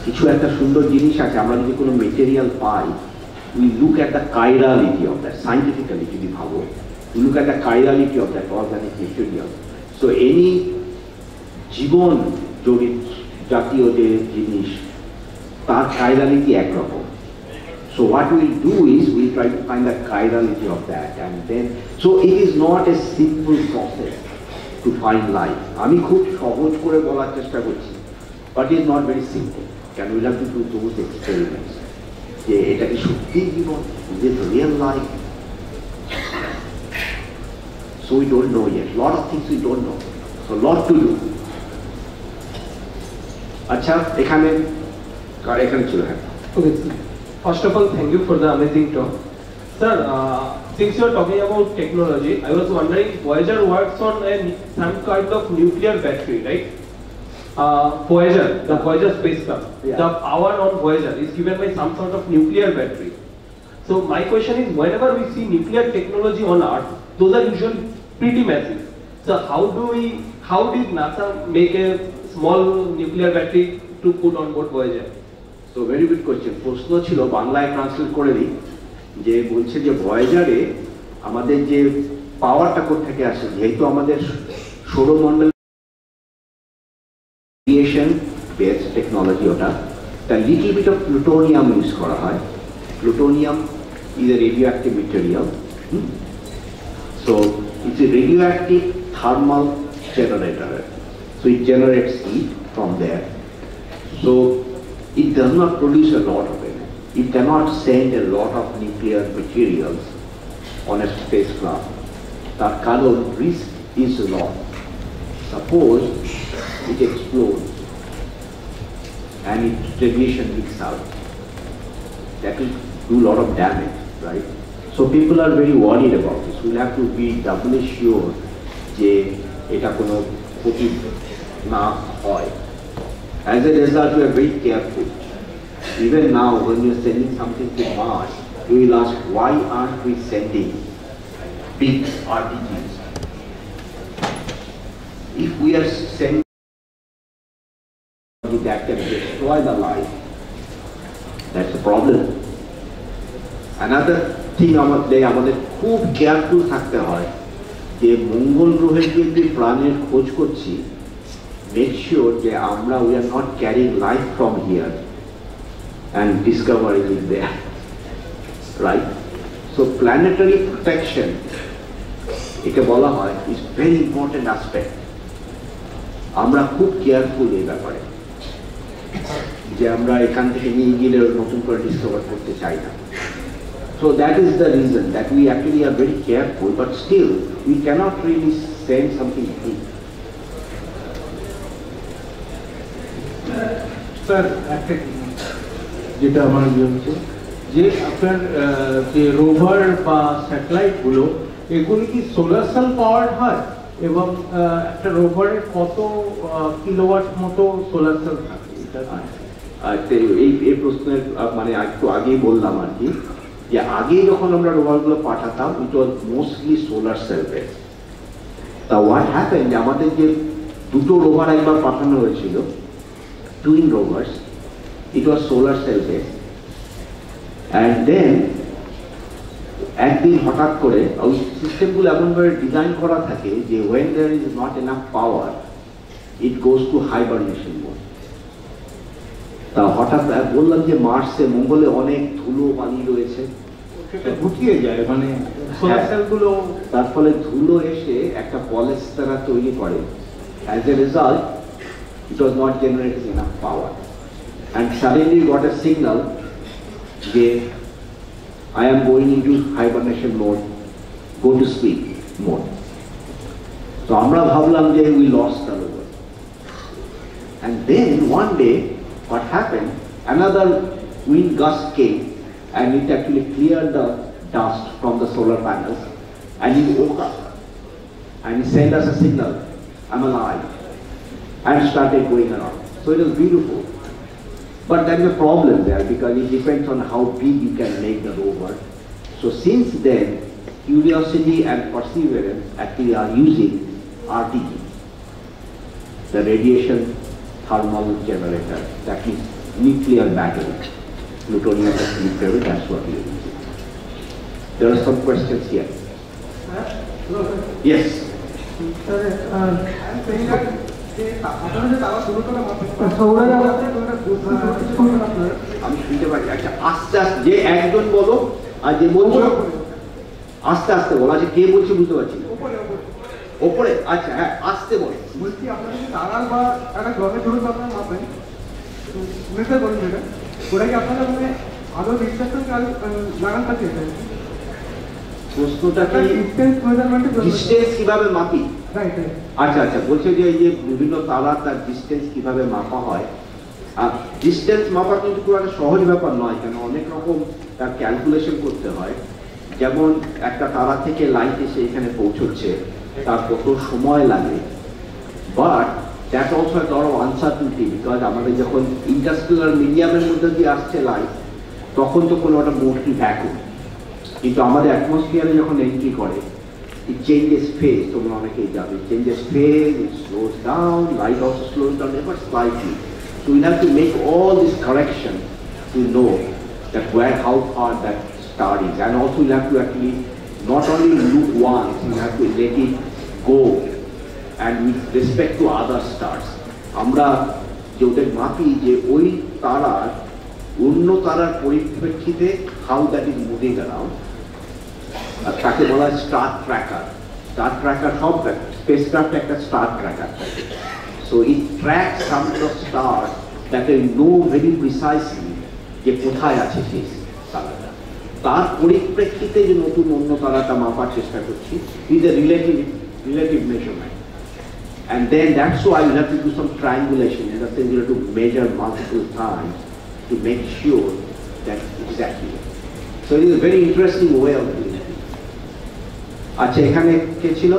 কিছু একটা সুন্দর জিনিস আছে, আমরা যদি কোনো material pi we look at the chirality of that scientifically যদি ভাবো we look at the chirality of that organic material so any জীবন জড়িত জাতীয় যে জিনিস তার কাইরালিটি একরকম So what we'll do is we'll try to find the chirality of that and then, so it is not a simple process to find life. আমি খুব সহজ করে বলার চেষ্টা করছি but it's not very simple. Can we have to do those experiments? যে এটা কি সত্যি জীবন? Is it real life? So we don't know yet. Lot of things we don't know. So lot to do. আচ্ছা এখানে কার এখানে ছিল হ্যাঁ Okay, sir. First of all, thank you for the amazing talk. Sir, uh, since you are talking about technology, I was wondering Voyager works on a, some kind of nuclear battery, right? Uh, Voyager, the Voyager spacecraft, Yeah. the power on Voyager is given by some sort of nuclear battery. So my question is, whenever we see nuclear technology on Earth, those are usually pretty massive. So how do we, how did NASA make a small nuclear battery to put on board Voyager? তো very good question প্রশ্ন ছিল, বাংলায় translate করে দিই, যে বলছে যে ভয়েজারে আমাদের যে পাওয়ারটা থেকে আসে, যেহেতু আমাদের সৌরমণ্ডল রেডিয়েশন বেস টেকনোলজি ওটা তা little bit of plutonium use করা হয়। Plutonium is a radioactive material so it's a radioactive thermal generator so it generates hit from there so it does not produce a lot of it. It cannot send a lot of nuclear materials on a spacecraft. That কারণ risk is a lot. Suppose it explodes and it radiation leaks out. That will do a lot of damage, right? So people are very worried about this. We'll have to be doubly sure যে এটা কোনো ক্ষতি glass. As a result, we are very careful. Even now, when you're sending something to Mars, you will ask, why aren't we sending big RTGs? If we are sending that can destroy the life, that's the problem. Another thing আমাদের আমাদের খুব careful থাকতে হয় যে মঙ্গল গ্রহে গিয়ে প্রাণের খোঁজ করছি make sure that Amra, we are not carrying life from here and discovering it there. Right? So planetary protection, এটা বলা হয় is very important aspect. আমরা খুব কেয়ারফুল এই ব্যাপারে যে আমরা এখান থেকে নিয়ে গেলে নতুন করে ডিসকভার করতে চাই না So that is the reason that we actually are very careful, but still we cannot really send something big. Sir একটা যেটা আমার ইয়ে হচ্ছে যে আপনার যে রোভার বা স্যাটেলাইটগুলো এগুলো কি সোলার সেল পাওয়ার হয়? এবং একটা রোভারের কত কিলোওয়াট মতো সোলার সেল থাকে? এটা এই এই প্রশ্নের মানে একটু আগেই বললাম আর কি, যে আগে যখন আমরা রোভারগুলো পাঠাতাম it was mostly solar cell base তা হোয়াট হ্যাপেন যে আমাদের যে দুটো রোভার একবার পাঠানো হয়েছিল twin rovers it was solar cell base and then একদিন হঠাৎ করে ওই সিস্টেমগুলো এমনভাবে ডিজাইন করা থাকে যে when there is not enough power it goes to hibernation mode তা হঠাৎ বললাম যে মার্সে মঙ্গলে অনেক ধুলো পানি রয়েছে। গুটিয়ে যায় মানে সোলার হ্যাঁ। সেলগুলো তার ফলে ধুলো এসে একটা পলেস তারা তৈরি করে। As a result it was not generating enough power and suddenly got a signal যে I am going into hibernation mode, go to sleep mode. So আমরা ভাবলাম যে we lost the rover. And then one day, what happened, another wind gust came and it actually cleared the dust from the solar panels and he woke up and he sent us a signal, I'm alive, and started going around. So it was beautiful. But there is a problem there because it depends on how big you can make the rover. So since then, Curiosity and Perseverance actually are using RTG, the radiation thermal generator, that is nuclear battery, plutonium nuclear, that's what we are using. There are some questions here. Yes. আমি শুনতে পারি আচ্ছা আস্তে আস্তে যে একজন বলো আর যে বলছো আস্তে আস্তে বলো আচ্ছা কে বলছে, বুঝতে পারছি। ওপরে আচ্ছা হ্যাঁ আস্তে বলো বলছি আপনারা তারাল বা একটা জলের দূরত্ব আপনারা মাপেন মেজার করেন সেটা ওটা কি আপনারা মানে আলো রিফ্লেকশন লাগান থাকে প্রশ্নটা কি? ডিস্টেন্স মেজারমেন্টে ডিস্টেন্স কীভাবে মাপি? আচ্ছা আচ্ছা বলছে যে এই যে বিভিন্ন তারা তার ডিস্টেন্স কীভাবে মাপা হয়, আর ডিস্টেন্স মাপা কিন্তু খুব একটা সহজ ব্যাপার নয়, কেন অনেক রকম তার ক্যালকুলেশন করতে হয়। যেমন একটা তারা থেকে লাইট এসে এখানে পৌঁছচ্ছে, তার কত সময় লাগে। বাট দ্যাট অলসো একটা বড় আনসার্টিনিটি বিকজ আমাদের যখন ইন্ডাস্ট্রিয়াল মিডিয়ামের মধ্যে দিয়ে আসছে লাইট তখন তো কোনো একটা মোটকি ভ্যাকুম কিন্তু আমাদের অ্যাটমসফিয়ারে যখন এন্ট্রি করে it changes phase তোমরা অনেকেই যাবে it changes phase it slows down light also slows down ever slightly so we have to make all this correction to know that where how far that star is and also you have to actually not only look once you have to let it go and with respect to other stars আমরা যে ওদের মাপি যে ওই তারার অন্য তারার পরিপ্রেক্ষিতে how that is moving around আর তাকে বলা হয় স্টার ট্র্যাকার স্টার ট্র্যাকার সব স্পেসক্রাফট একটা star tracker so it track some of star that will know very precisely যে কোথায় আছে সেই তারাটা তার পরিপ্রেক্ষিতে যে নতুন অন্য তারাটা মাপার চেষ্টা করছি is a relative relative measurement And then that's why you have to do some triangulation. In the sense, you have to measure multiple times to make sure that exactly. So it is a very interesting way of doing it. it. আচ্ছা এখানে কে ছিল?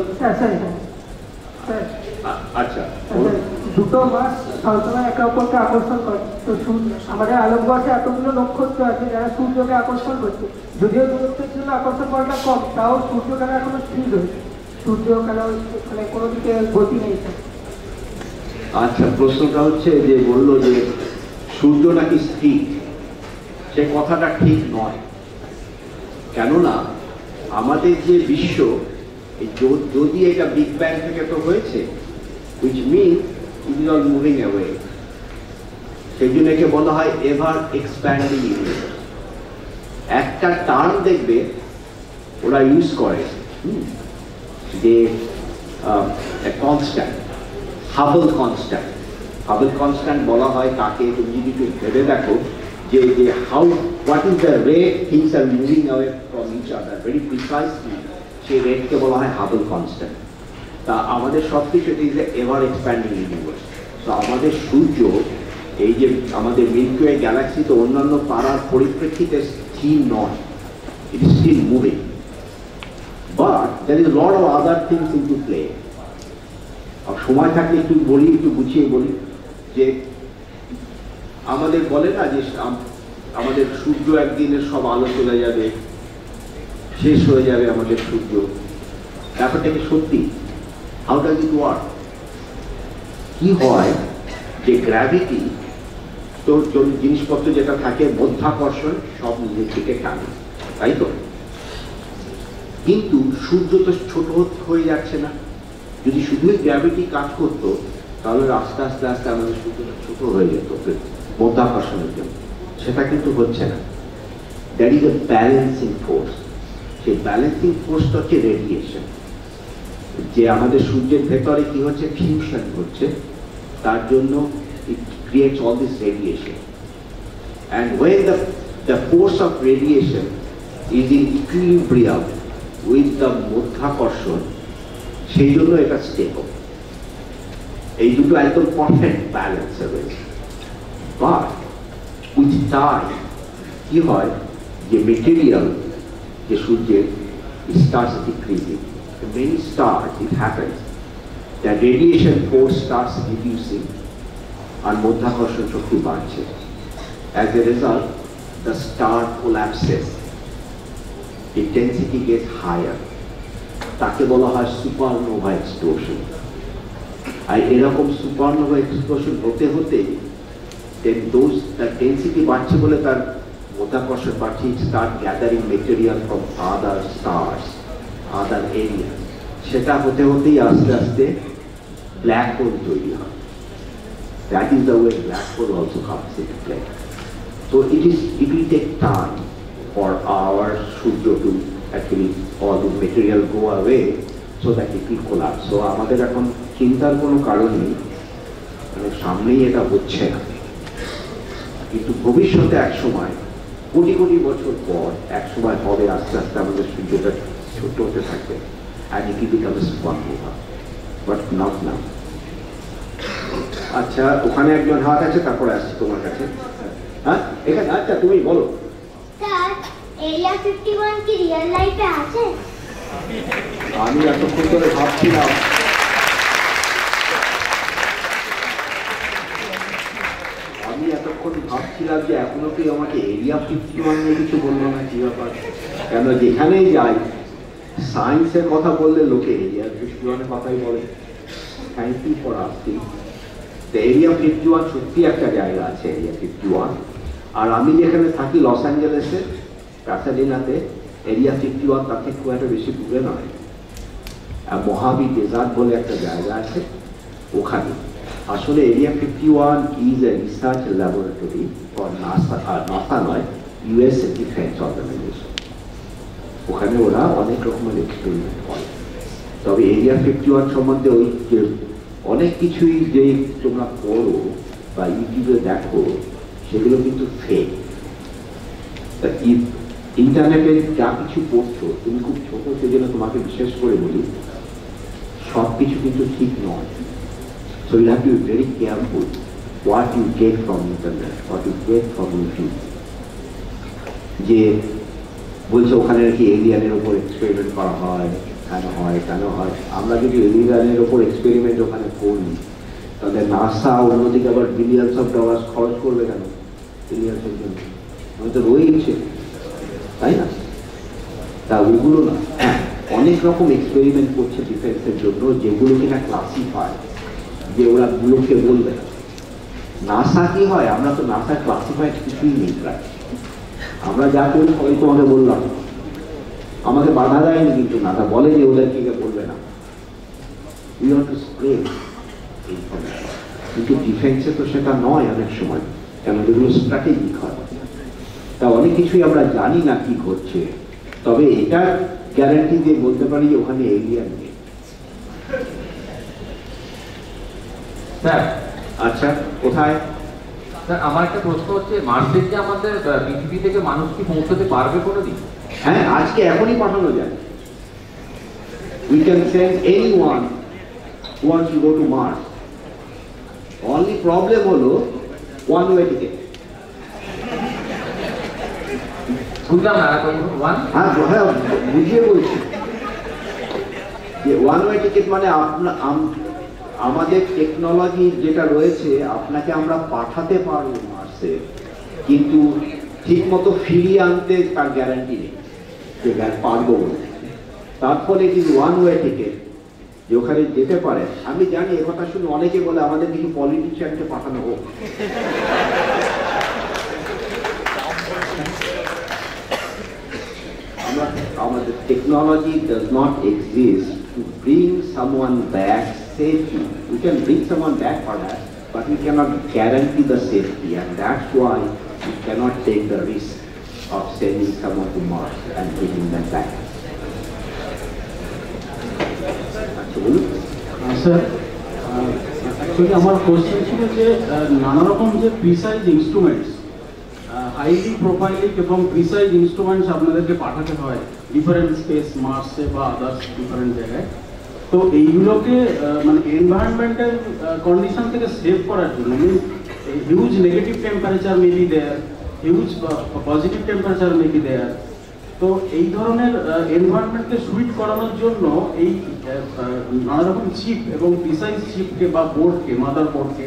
আচ্ছা দুটো মাস সবসময় একে অপরকে আকর্ষণ করে। তো আমাদের আলোকবর্ষে এতগুলো নক্ষত্র আছে যারা সূর্যকে আকর্ষণ করছে। যদিও দূরত্বের জন্য আকর্ষণ করাটা কম তাও সূর্য কেন এখনও স্থির সূর্য কেন মানে কোনো দিকে গতি নেই আচ্ছা প্রশ্নটা হচ্ছে যে বলল যে সূর্য নাকি স্থির? সে কথাটা ঠিক নয়। কেননা আমাদের যে বিশ্ব যদি এটা বিগ ব্যাং থেকে তো হয়েছে which mean it is all moving away সেই জন্য একে বলা হয় এভার এক্সপ্যান্ডিং ইউনিভার্স একটা টার্ম দেখবে, ওরা ইউজ করে যে constant Hubble constant Hubble constant বলা হয় তাকে, তুমি যদি একটু ভেবে দেখো, যে how what is the rate things are moving away from each other very precisely সেই রেটকে বলা হয় হাবল কনস্ট্যান্ট তা আমাদের সব কিছু ইজ এভার এক্সপ্যান্ডিং ইউনিভার্স তো আমাদের সূর্য, এই যে আমাদের মিল্কি ওয়ে গ্যালাক্সিতে অন্যান্য তারার পরিপ্রেক্ষিতে স্থির নয় it is still moving but there is lot of other things into play আর সময় থাকলে একটু বলি, একটু গুছিয়ে বলি, যে আমাদের বলে না যে আম- আমাদের সূর্য একদিনের সব আলো চলে যাবে শেষ হয়ে যাবে আমাদের সূর্য। ব্যাপারটা কি সত্যি? হাউ ডাজ ইট ওয়ার্ক কি হয় যে গ্র্যাভিটি তো জন- জিনিসপত্র যেটা থাকে, মধ্যাকর্ষণ, সব নিজের থেকে টানে। তাই তো? কিন্তু সূর্য তো ছোট হয়ে যাচ্ছে না। যদি শুধুই গ্র্যাভিটি কাজ করতো, তাহলে আস্তে আস্তে আস্তে আমাদের সূর্যটা ছোট হয়ে যেত মধ্যাকর্ষণের জন্য। সেটা কিন্তু হচ্ছে না। That is a balancing force সেই ব্যালেন্সিং ফোর্সটা হচ্ছে রেডিয়েশন যে আমাদের সূর্যের ভেতরে কি হচ্ছে? ফিউশন হচ্ছে। তার জন্য it creates all this radiation and when the the force of radiation is in equilibrium with the মধ্যাকর্ষণ, সেই জন্য এটা স্টেবল এই দুটো একদম পারফেক্ট ব্যালেন্সে রয়েছে। বাট উইথ টাইম কি হয়? যে মেটেরিয়াল যে সূর্যের star decreasing. Many star it happens that radiation for star reducing আর মধ্যাকর্ষণ শক্তি বাড়ছে as a result the star collapses intensity goes higher তাকে বলা হয় সুপারনোভা এক্সপ্লোশন আর এরকম সুপারনোভা এক্সপ্লোশন হতে হতে দেন দোষ তার ডেন্সিটি বাড়ছে বলে তার Chittakosh Bakshi start gathering material from other stars, other areas. সেটা হতে হতেই আস্তে আস্তে ব্ল্যাক হোল তৈরি হয়। That is the way black hole also comes in play so it is it will take time for our surya to actually all this material go away so that it will collapse so আমাদের এখন চিন্তার কোনো কারণ নেই। মানে সামনেই এটা হচ্ছে না। কিন্তু ভবিষ্যতে এক সময় কোটি কোটি বছর পর এক সময় হবে আস্তে আস্তে আমাদের সূর্যটা ছোট হতে থাকবে। It will become a supernova but আচ্ছা ওখানে একজন হাত আছে তারপরে আসছি তোমার কাছে। হ্যাঁ? এখানে আচ্ছা তুমি বলো। এরিয়া ফিফটি ওয়ান কি রিয়েল লাইফে আছে? আমি এতক্ষণ ধরে ভাবছিলাম। ভাবছিলাম এখনও কি আমাকে এরিয়া ফিফটি ওয়ান নিয়ে কিছু বলল না, কি ব্যাপার? কেন যেখানেই যাই সায়েন্সের কথা বললে লোকে এরিয়া ফিফটি ওয়ানের কথাই বলে। থ্যাংক ইউ ফর আস্কিং তো এরিয়া ফিফটি ওয়ান সত্যি একটা জায়গা আছে এরিয়া ফিফটি ওয়ান আর আমি যেখানে থাকি লস অ্যাঞ্জেলেসে প্যাসাডিনাতে এরিয়া ফিফটি ওয়ান তার থেকে খুব একটা বেশি দূরে নয়। আর মহাবীর ডেজার্ট বলে একটা জায়গা আছে, ওখানে। আসলে area fifty one is a research laboratory for NASA নয় ইউএস ডিফেন্স অর্গানাইজেশন ওখানে ওরা অনেক রকমের এক্সপেরিমেন্ট করে। তবে এরিয়া ফিফটি ওয়ান সম্বন্ধে ওই অনেক কিছুই যে তোমরা পড়ো বা ইউটিউবে দেখো, সেগুলো কিন্তু ফেক ইন্টারনেটে যা কিছু পড়ছো, তুমি খুব ছোট, সেজন্য তোমাকে বিশেষ করে বলি সব কিছু কিন্তু ঠিক নয়। So you have to be very careful what you get from internet what you get from YouTube যে বলছে ওখানে নাকি এলিয়ানের ওপর এক্সপেরিমেন্ট করা হয়, কেন হয় কেন হয়? আমরা যদি এলিয়ানের ওপর এক্সপেরিমেন্ট ওখানে করি, তাহলে নাসা অন্যদিকে আবার বিলিয়ন্স অফ ডলার্স খরচ করবে কেন? এলিয়ান্সের জন্য। আমি তো রয়েছে তাই না? তা ওইগুলো না, অনেক রকম এক্সপেরিমেন্ট করছে ডিফেন্সের জন্য, যেগুলো কিনা ক্লাসিফাই যে ওরা গুলোকে বলবে। নাসা কি হয়? আমরা তো নাসা ক্লাসিফাইড কিছুই নেই আমরা যা করি সবাই তোমাকে বললাম। আমাকে বাধা দেয়নি কিন্তু নাসা। বলে যে ওদের কি বলবে না। উই ওয়ান্ট টু স্প্রেড কিন্তু ডিফেন্সে তো সেটা নয় অনেক সময়। কেন? যেগুলো স্ট্র্যাটেজিক হয়। তা অনেক কিছুই আমরা জানি না কি ঘটছে। তবে এটা গ্যারান্টি দিয়ে বলতে পারি ওখানে এলিয়ান নেই। স্যার আচ্ছা কোথায়? স্যার আমার একটা প্রশ্ন হচ্ছে মার্সে কি আমাদের পৃথিবী থেকে মানুষ কি পৌঁছতে পারবে কোনোদিন? হ্যাঁ আজকে এখনই পাঠানো যায়। We can send anyone who wants to go to Mars. Only problem হলো one way ticket বুঝলাম না ওয়ান হ্যাঁ হ্যাঁ বুঝিয়ে বলছি। যে ওয়ান ওয়ে টিকিট মানে আপনা- আম- আমাদের টেকনোলজি যেটা রয়েছে, আপনাকে আমরা পাঠাতে পারব মার্সে কিন্তু ঠিক মতো ফিরিয়ে আনতে তার গ্যারান্টি নেই। পারব বলে। তার ফলে ওয়ান ওয়ে টিকিট যে ওখানে যেতে পারে। আমি জানি এ কথা শুনে অনেকে বলে আমাদের কিছু পলিটিশিয়ানকে পাঠানো হোক। আমাদের technology does not exist to bring someone back safely. We can bring someone back perhaps, but we cannot guarantee the safety and that's why we cannot take the risk of sending someone to Mars and bringing them back. আচ্ছা, বলুন। Sir actually আমার question ছিল যে আহ, নানা রকম যে precise instruments highly প্রোফাইলিক এবং precise instruments আপনাদেরকে পাঠাতে হয় ডিফারেন্ট স্পেস মার্সে বা আদার্স ডিফারেন্ট জায়গায় তো এইগুলোকে মানে এনভায়রনমেন্টাল কন্ডিশন থেকে সেভ করার জন্য huge negative temperature may be there huge positive temperature may be there তো এই ধরনের এনভায়রনমেন্টকে সুইট করানোর জন্য এই নানা রকম চিপ এবং প্রিসাইজ চিপকে বা বোর্ডকে মাদার বোর্ডকে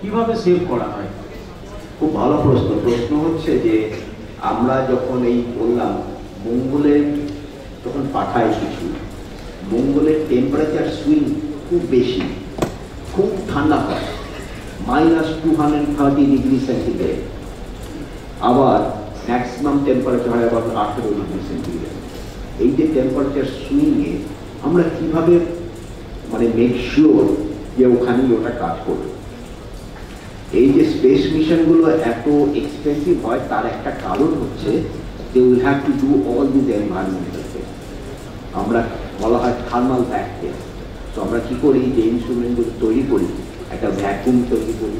কীভাবে সেভ করা হয়? খুব ভালো প্রশ্ন। প্রশ্ন হচ্ছে যে আমরা যখন এই বললাম মঙ্গলে যখন পাঠাই কিছু মঙ্গলের টেম্পারেচার সুইং খুব বেশি, খুব ঠান্ডা হয় minus two hundred thirty degree centigrade আবার ম্যাক্সিমাম টেম্পারেচার হয় আবার আঠেরো ডিগ্রি সেন্টিগ্রেড এই যে টেম্পারেচার সুইংয়ে আমরা কীভাবে মানে মেক শিওর যে ওখানেই ওটা কাজ করবে? এই যে স্পেস মিশনগুলো এত এক্সপেন্সিভ হয়, তার একটা কারণ হচ্ছে যে will have to do all this environmental আমরা বলা হয় থার্মাল টেস্ট তো আমরা কী করি? যে ইনস্ট্রুমেন্টগুলো তৈরি করি, একটা ভ্যাকুম তৈরি করি,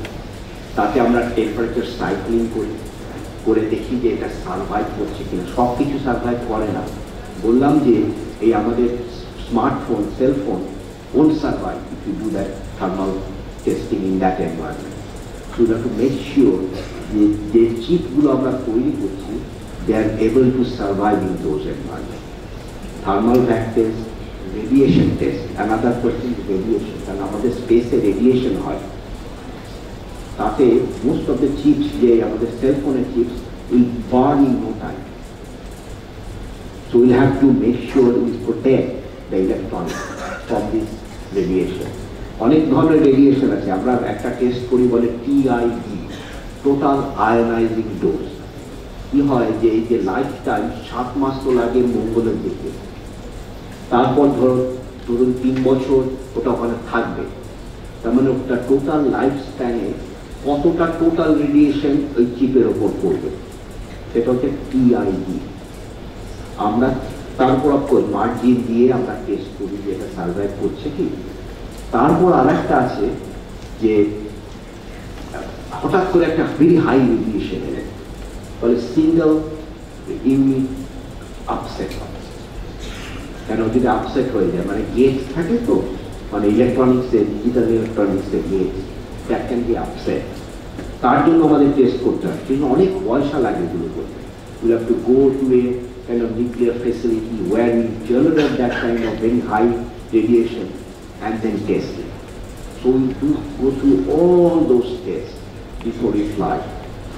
তাতে আমরা টেম্পারেচার সাইক্লিং করি, করে দেখি যে এটা সার্ভাইভ করছে কিনা। সব কিছু সার্ভাইভ করে না। বললাম যে এই আমাদের smartphone cellphone won't survive if you do that thermal testing in that environment we have to make যে যে চিপগুলো আমরা তৈরি করছি they are able to survive in those environment thermal vac radiation test another question radiation কারণ আমাদের স্পেসে radiation হয়। তাতে মোস্ট অফ দ্য চিপস যে আমাদের সেলফোনের chips will burn in no time So we'll have to make sure we protect the electronics from this radiation. অনেক ধরনের radiation আছে। আমরা একটা টেস্ট করি বলে টিআইডি টোটাল আয়নাইজিং ডোজ কি হয় যে এই যে লাইফ টাইম সাত মাস তো লাগে মঙ্গলের দিকে। তারপর ধরো, ধরুন তিন বছর ওটা ওখানে থাকবে। তার মানে ওটা টোটাল লাইফ স্প্যানে কতটা টোটাল রেডিয়েশন ওই চিপের ওপর পড়বে? সেটা হচ্ছে টিআইডি আমরা তারপর মার্জিন দিয়ে আমরা টেস্ট করি যে এটা সার্ভাইভ করছে কি। তারপর আর একটা আছে যে, হঠাৎ করে একটা ভেরি হাই রেডিয়েশন এলে ফলে সিঙ্গল ইউনিট আপসেট হবে। কেন যদি আপসেট হয়ে যায় মানে গেট থাকে তো মানে ইলেকট্রনিক্সের ডিজিটাল ইলেকট্রনিক্সের gate that can be upset তার জন্য আমাদের টেস্ট করতে হয় কিন্তু অনেক পয়সা লাগে এগুলো করতে we have to go to a kind of nuclear facility where we generate that kind of very high radiation and then test it. So we do go through all those tests before we fly.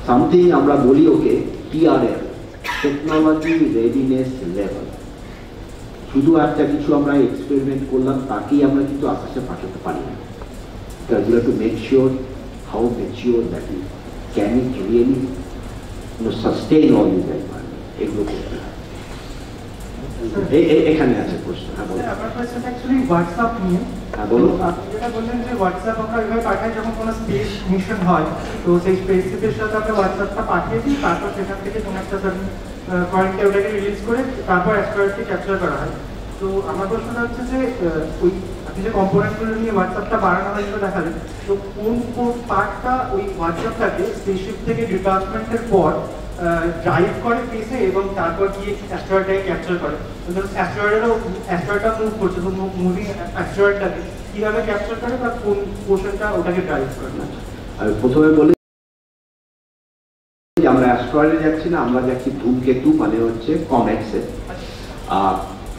Something আমরা বলি ওকে TRL, Technology Readiness Level. শুধু একটা কিছু আমরা experiment করলাম তাকেই আমরা কিন্তু আকাশে পাঠাতে পারি না। Make sure how mature that is. Can it really you know, sustain all these environment? এগুলো করতে এখানে আছে প্রশ্ন। হ্যাঁ আমার কোয়েশ্চেন অ্যাকচুয়ালি হোয়াটসঅ্যাপ নিয়ে। হ্যাঁ বলো আপনি যেটা বললেন যে হোয়াটসঅ্যাপ আমরা এভাবে পাঠাই যখন কোনো স্পেস মিশন হয় তো সেই স্পেস শিপের সাথে আমরা হোয়াটসঅ্যাপটা পাঠিয়ে দিই তারপর সেখান থেকে কোনো একটা পয়েন্টে ওটাকে রিলিজ করে তারপর অ্যাস্ট্রয়েডকে ক্যাপচার করা হয়। তো আমার প্রশ্নটা হচ্ছে যে ওই আপনি যে কম্পোনেন্টগুলো নিয়ে হোয়াটসঅ্যাপটা বাড়ানো হয় সেটা দেখালেন, তো কোন কোন পার্টটা ওই হোয়াটসঅ্যাপটাকে স্পেসশিপ থেকে ডিটাচমেন্টের পর ড্রাইভ করে পেসে এবং তারপর গিয়ে অ্যাস্ট্রয়েডটাকে ক্যাপচার করে? অ্যাস্ট্রয়েডেরও অ্যাস্ট্রয়েডটা মুভ করছে, তো মুভিং অ্যাস্ট্রয়েডটাকে কীভাবে ক্যাপচার করে বা কোন পোর্শনটা ওটাকে ড্রাইভ করে? আমি প্রথমে বলি আমরা অ্যাস্ট্রয়েডে যাচ্ছি না আমরা যাচ্ছি ধূমকেতু মানে হচ্ছে কমেটসে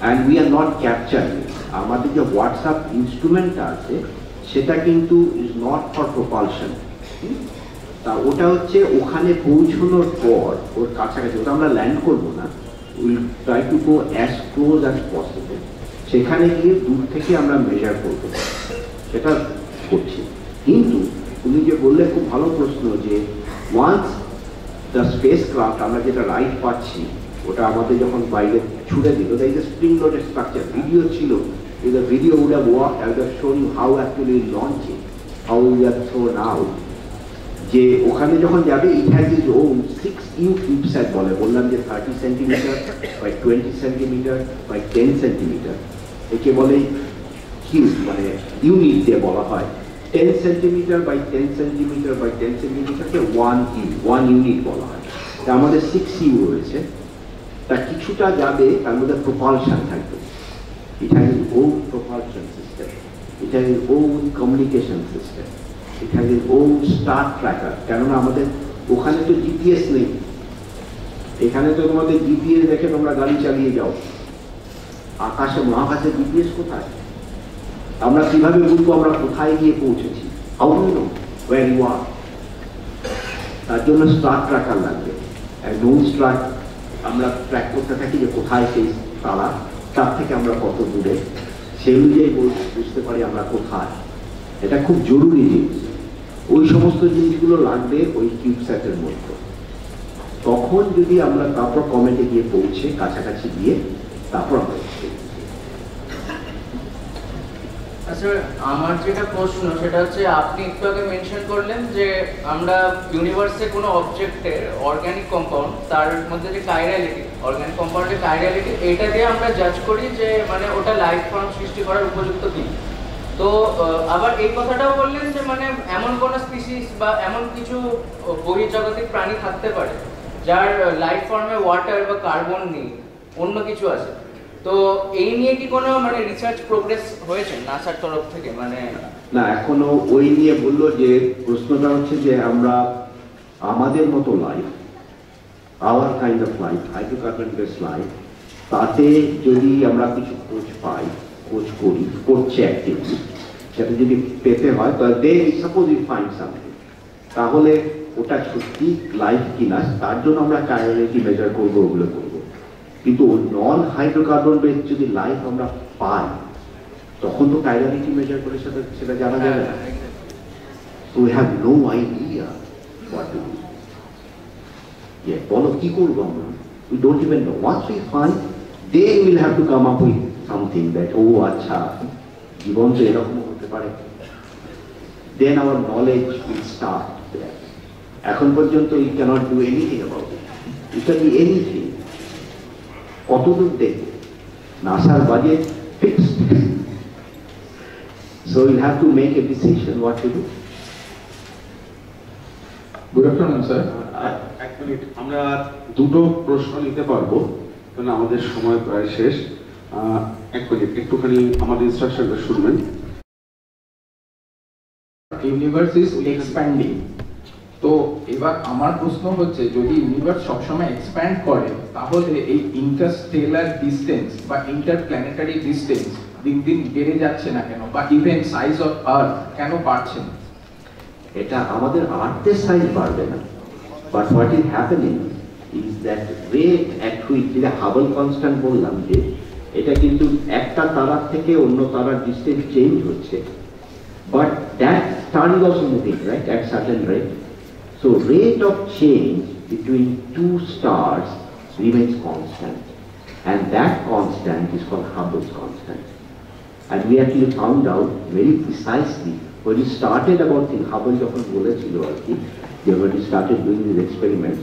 and we are not capturing আমাদের যে হোয়াটসঅ্যাপ ইনস্ট্রুমেন্টটা আছে সেটা কিন্তু ইজ নট ফর প্রপালশন তা ওটা হচ্ছে ওখানে পৌঁছানোর পর ওর কাছাকাছি ওটা আমরা ল্যান্ড করব না। Will try to go as close as possible সেখানে গিয়ে দূর থেকে আমরা মেজার করব। সেটা করছি। কিন্তু তুমি যে বললে খুব ভালো প্রশ্ন যে ওয়ান্স দ্য স্পেস ক্রাফট আমরা যেটা রাইট পাচ্ছি ওটা আমাদের যখন বাইরে ছুড়ে দিল that is spring loaded structure video ছিল the video would have worked, I would have shown you how actually launching, how we are. যে ওখানে যখন যাবে it has is own six U CubeSat বলে বললাম যে thirty centimetre by twenty centimetre by ten centimetre একে বলে cube মানে ইউনিট দিয়ে বলা হয় ten centimetre by ten centimetre by ten সেন্টিমিটারকে one cube one unit বলা হয় তা আমাদের সিক্স ইউ রয়েছে তা কিছুটা যাবে, তার মধ্যে প্রপালশন থাকবে It has its own propulsion system. It has its own communication system. It has tracker. কেননা আমাদের ওখানে তো জিপিএস নেই এখানে তো তোমাদের জিপিএস দেখে তোমরা গাড়ি চালিয়ে যাও আকাশে, মহাকাশে জিপিএস কোথায় আমরা কীভাবে বুঝব আমরা কোথায় গিয়ে পৌঁছেছি? তার জন্য স্টার ট্র্যাকার লাগবে। নোন স্টার আমরা ট্র্যাক করতে থাকি যে কোথায় সেই তারা, তার থেকে আমরা কত দূরে। সেই অনুযায়ী বুঝতে পারি আমরা কোথায়। এটা খুব জরুরি জিনিস। ওই সমস্ত জিনিসগুলো লাগবে ওই কিউবস্যাটের মধ্যে। তখন যদি আমরা তারপর কমেটে গিয়ে পৌঁছে কাছাকাছি গিয়ে তারপর আমরা আচ্ছা আমার যেটা প্রশ্ন, সেটা হচ্ছে আপনি একটু আগে মেনশন করলেন যে আমরা ইউনিভার্সে কোনো অবজেক্টের অর্গানিক কম্পাউন্ড তার মধ্যে যে কাইরালিটি অর্গানিক কম্পাউন্ডের কাইরালিটি এটা দিয়ে আমরা জাজ করি যে মানে ওটা লাইফ ফর্ম সৃষ্টি করার উপযুক্ত কি। তো আবার এই কথাটাও বললেন যে মানে এমন কোন স্পিসিস বা এমন কিছু বহির্জাগতিক প্রাণী থাকতে পারে, যার লাইফ ফর্মে ওয়াটার বা কার্বন নেই, অন্য কিছু আছে। তো এই নিয়ে কি কোনো মানে রিসার্চ প্রোগ্রেস হয়েছে নাসার তরফ থেকে? মানে না, এখনও ওই নিয়ে বলল যে, প্রশ্নটা হচ্ছে যে, আমরা আমাদের মতো life our kind of life hydrocarbon base life তাতে যদি আমরা কিছু খোঁজ পাই, খোঁজ করি, করছে অ্যাক্টিভিটি সেটা যদি পেতে হয়, তাহলে they suppose you find something তাহলে ওটা সত্যি লাইফ কিনা, তার জন্য আমরা কায়োরিটি মেজার করব ওগুলো করব কিন্তু নন হাইড্রোকার্বন বেস যদি লাইফ আমরা পাই তখন তো কাইরালিটি মেজার করে সেটা সেটা জানা যাবে না। তো we have no idea what to do বলো কি করব আমরা? We don't even know once we find they will have to come up with something that ও আচ্ছা জীবন তো এরকম হতে পারে। Then our knowledge will start এখন পর্যন্ত you can't do anything about it it can be anything কতদূর দেখবে? নাসার budget fixed So you'll have to make a decision what to do. Good afternoon sir এক মিনিট আমরা দুটো প্রশ্ন নিতে পারব কারণ আমাদের সময় প্রায় শেষ। আহ, এক মিনিট একটুখানি আমাদের ইনস্ট্রাকশনটা শুনবেন। ইউনিভার্স ইজ এক্সপ্যান্ডিং তো এবার আমার প্রশ্ন হচ্ছে, যদি ইউনিভার্স সবসময় এক্সপ্যান্ড করে, তাহলে এই ইন্টারস্টেলার ডিস্টেন্স বা ইন্টারপ্ল্যানেটারি ডিস্টেন্স দিন দিন বেড়ে যাচ্ছে না কেন? বা ইভেন সাইজ অফ আর্থ কেন বাড়ছে না? এটা আমাদের আর্থের সাইজ বাড়বে না। But what is happening is that rate at which যেটা হাবল কনস্ট্যান্ট বললাম যে, এটা কিন্তু একটা তারার থেকে অন্য তারার ডিস্টেন্স চেঞ্জ হচ্ছে। But that star is also moving right at certain rate so rate of change between two stars remains constant and that constant is called Hubble's constant and we actually found out very precisely when we started about things, Hubble যখন বলেছিল আর কি যে when we started doing these experiments,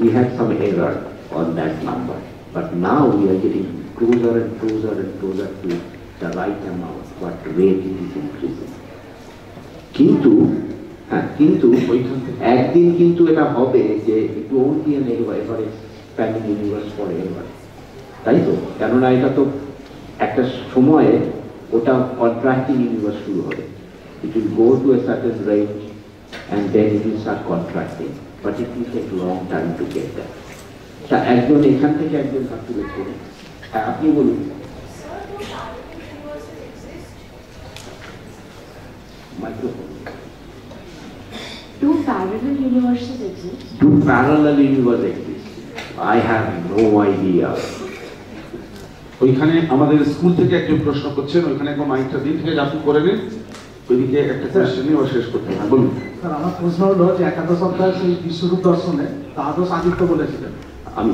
we had some error on that number. But now we are getting closer and closer and closer to the right amount, what rate it is increasing. কিন্তু হ্যাঁ কিন্তু একদিন কিন্তু এটা হবে যে it won't be an ever panning universe for ever তাই তো? কেননা এটা তো একটা সময়ে ওটা কন্ট্রাক্টিং ইউনিভার্স শুরু হবে। It will go to a certain range and then it will start contracting but it is a long time to get that তা একজন এখান থেকে একজন সার্টিফিকেট করুন হ্যাঁ আপনি বলুন। Microphone Do parallel universes exist? Do parallel universe exist? I have no idea. ওইখানে আমাদের স্কুল থেকে একজন প্রশ্ন করছেন ওইখানে একদম মাইকটা দিন থেকে আপনি করে নিন ওইদিকে একটা কোয়েশ্চেন নিয়ে শেষ করতে হবে হ্যাঁ, বলুন স্যার আমার প্রশ্ন হলো যে একাদশ অধ্যায় সেই বিশ্বরূপ দর্শনে দ্বাদশ আদিত্য বলেছিলেন আমি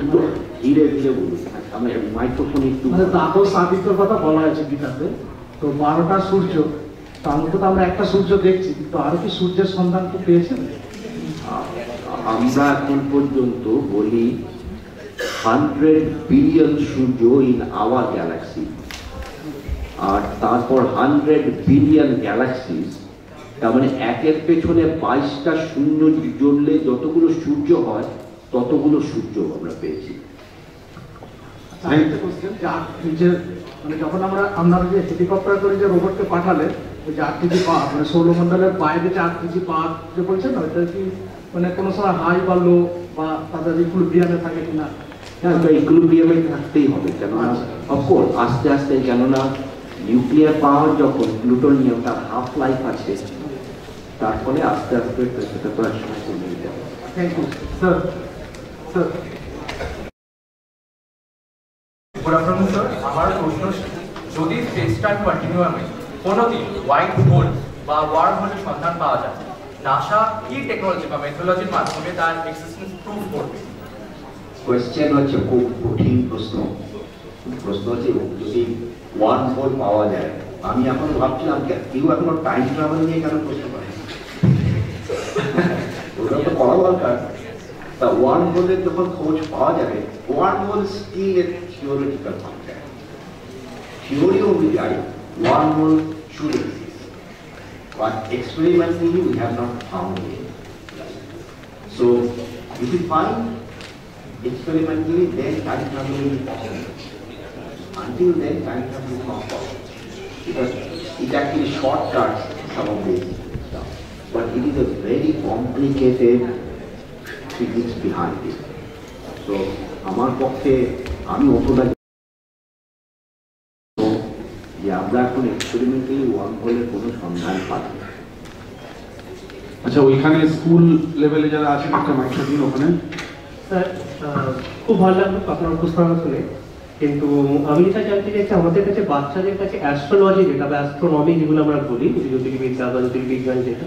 একটু ধীরে ধীরে বলুন আমি মাইক্রোফোন একটু মানে দ্বাদশ আদিত্যর কথা বলা হয়েছে গীতাতে তো বারোটা সূর্য মধ্যে তো আমরা একটা সূর্য দেখছি কিন্তু আরও কি সূর্যের সন্ধান কি পেয়েছেন? আমরা এখন পর্যন্ত বলি hundred billion surya in our galaxy আর তারপর হান্ড্রেড বিলিয়ন গ্যালাক্সিস তার মানে একের পেছনে বাইশটা শূন্য জুড়লে যতগুলো সূর্য হয় ততগুলো সূর্য আমরা পেয়েছি। আচ্ছা, যে মানে যখন আমরা আপনারা যে হেলিকপ্টার করে যে রোবটকে পাঠালেন ওই যে আট কেজি পা মানে সৌরমণ্ডলের বাইরে যে আট কেজি পা যে বলছেন না ওইটা কি মানে কোনো সময় হাই বা লো বা তাদের থাকে কিনা? হ্যাঁ তো ইকুইলিব্রিয়ামে থাকতেই হবে কেননা অফকোর্স আস্তে আস্তে কেননা নিউক্লিয়ার পাওয়ার যখন প্লুটোনিয়াম তার হাফ লাইফ আছে তারপরে আস্তে আস্তে সেটা তো একসময় কমে যাবে thank you sir sir good afternoon sir আমার প্রশ্ন যদি স্পেস টাইম কন্টিনিউয়ামে কোনোদিন হোয়াইট হোল বা ওয়ার্ম হোলের সন্ধান পাওয়া যায় নাসা কি টেকনোলজি বা মেথোলজির মাধ্যমে তার এক্সিস্টেন্স প্রুভ করবে? কোয়েশ্চেন হচ্ছে খুব কঠিন প্রশ্ন। প্রশ্ন হচ্ছে যদি ওয়ান হোল পাওয়া যায়, আমি এখন ভাবছিলাম কেউ এখনও টাইম ট্রাভেল নিয়ে কেন প্রশ্ন করে? ওটা তো করা দরকার। তা ওয়ান হোলের যখন খোঁজ পাওয়া যাবে wormhole still theoretical concept theory অনুযায়ী wormhole should exist but experimentally we have not found it so if we find experimentally, then time travel will be possible. Until then, time travel is not possible. Because it actually shortcuts some of this stuff. But it is a very complicated physics behind it. So, আমার পক্ষে আমি অতটা যে আমরা এখন experimentally one হোলের কোনো সন্ধান পাই না। আচ্ছা ওইখানে স্কুল লেভেলে যারা আছেন একটা মাইকটা দিন ওখানে? স্যার আহ, খুব ভালো লাগল আপনার উপস্থাপনা শুনে। কিন্তু আমি যেটা জানতে চাইছি আমাদের কাছে বাচ্চাদের কাছে অ্যাস্ট্রোলজি যেটা বা অ্যাস্ট্রোনমি যেগুলো আমরা বলি জ্যোতির্বিদ্যা বা জ্যোতির্বিজ্ঞান যেটা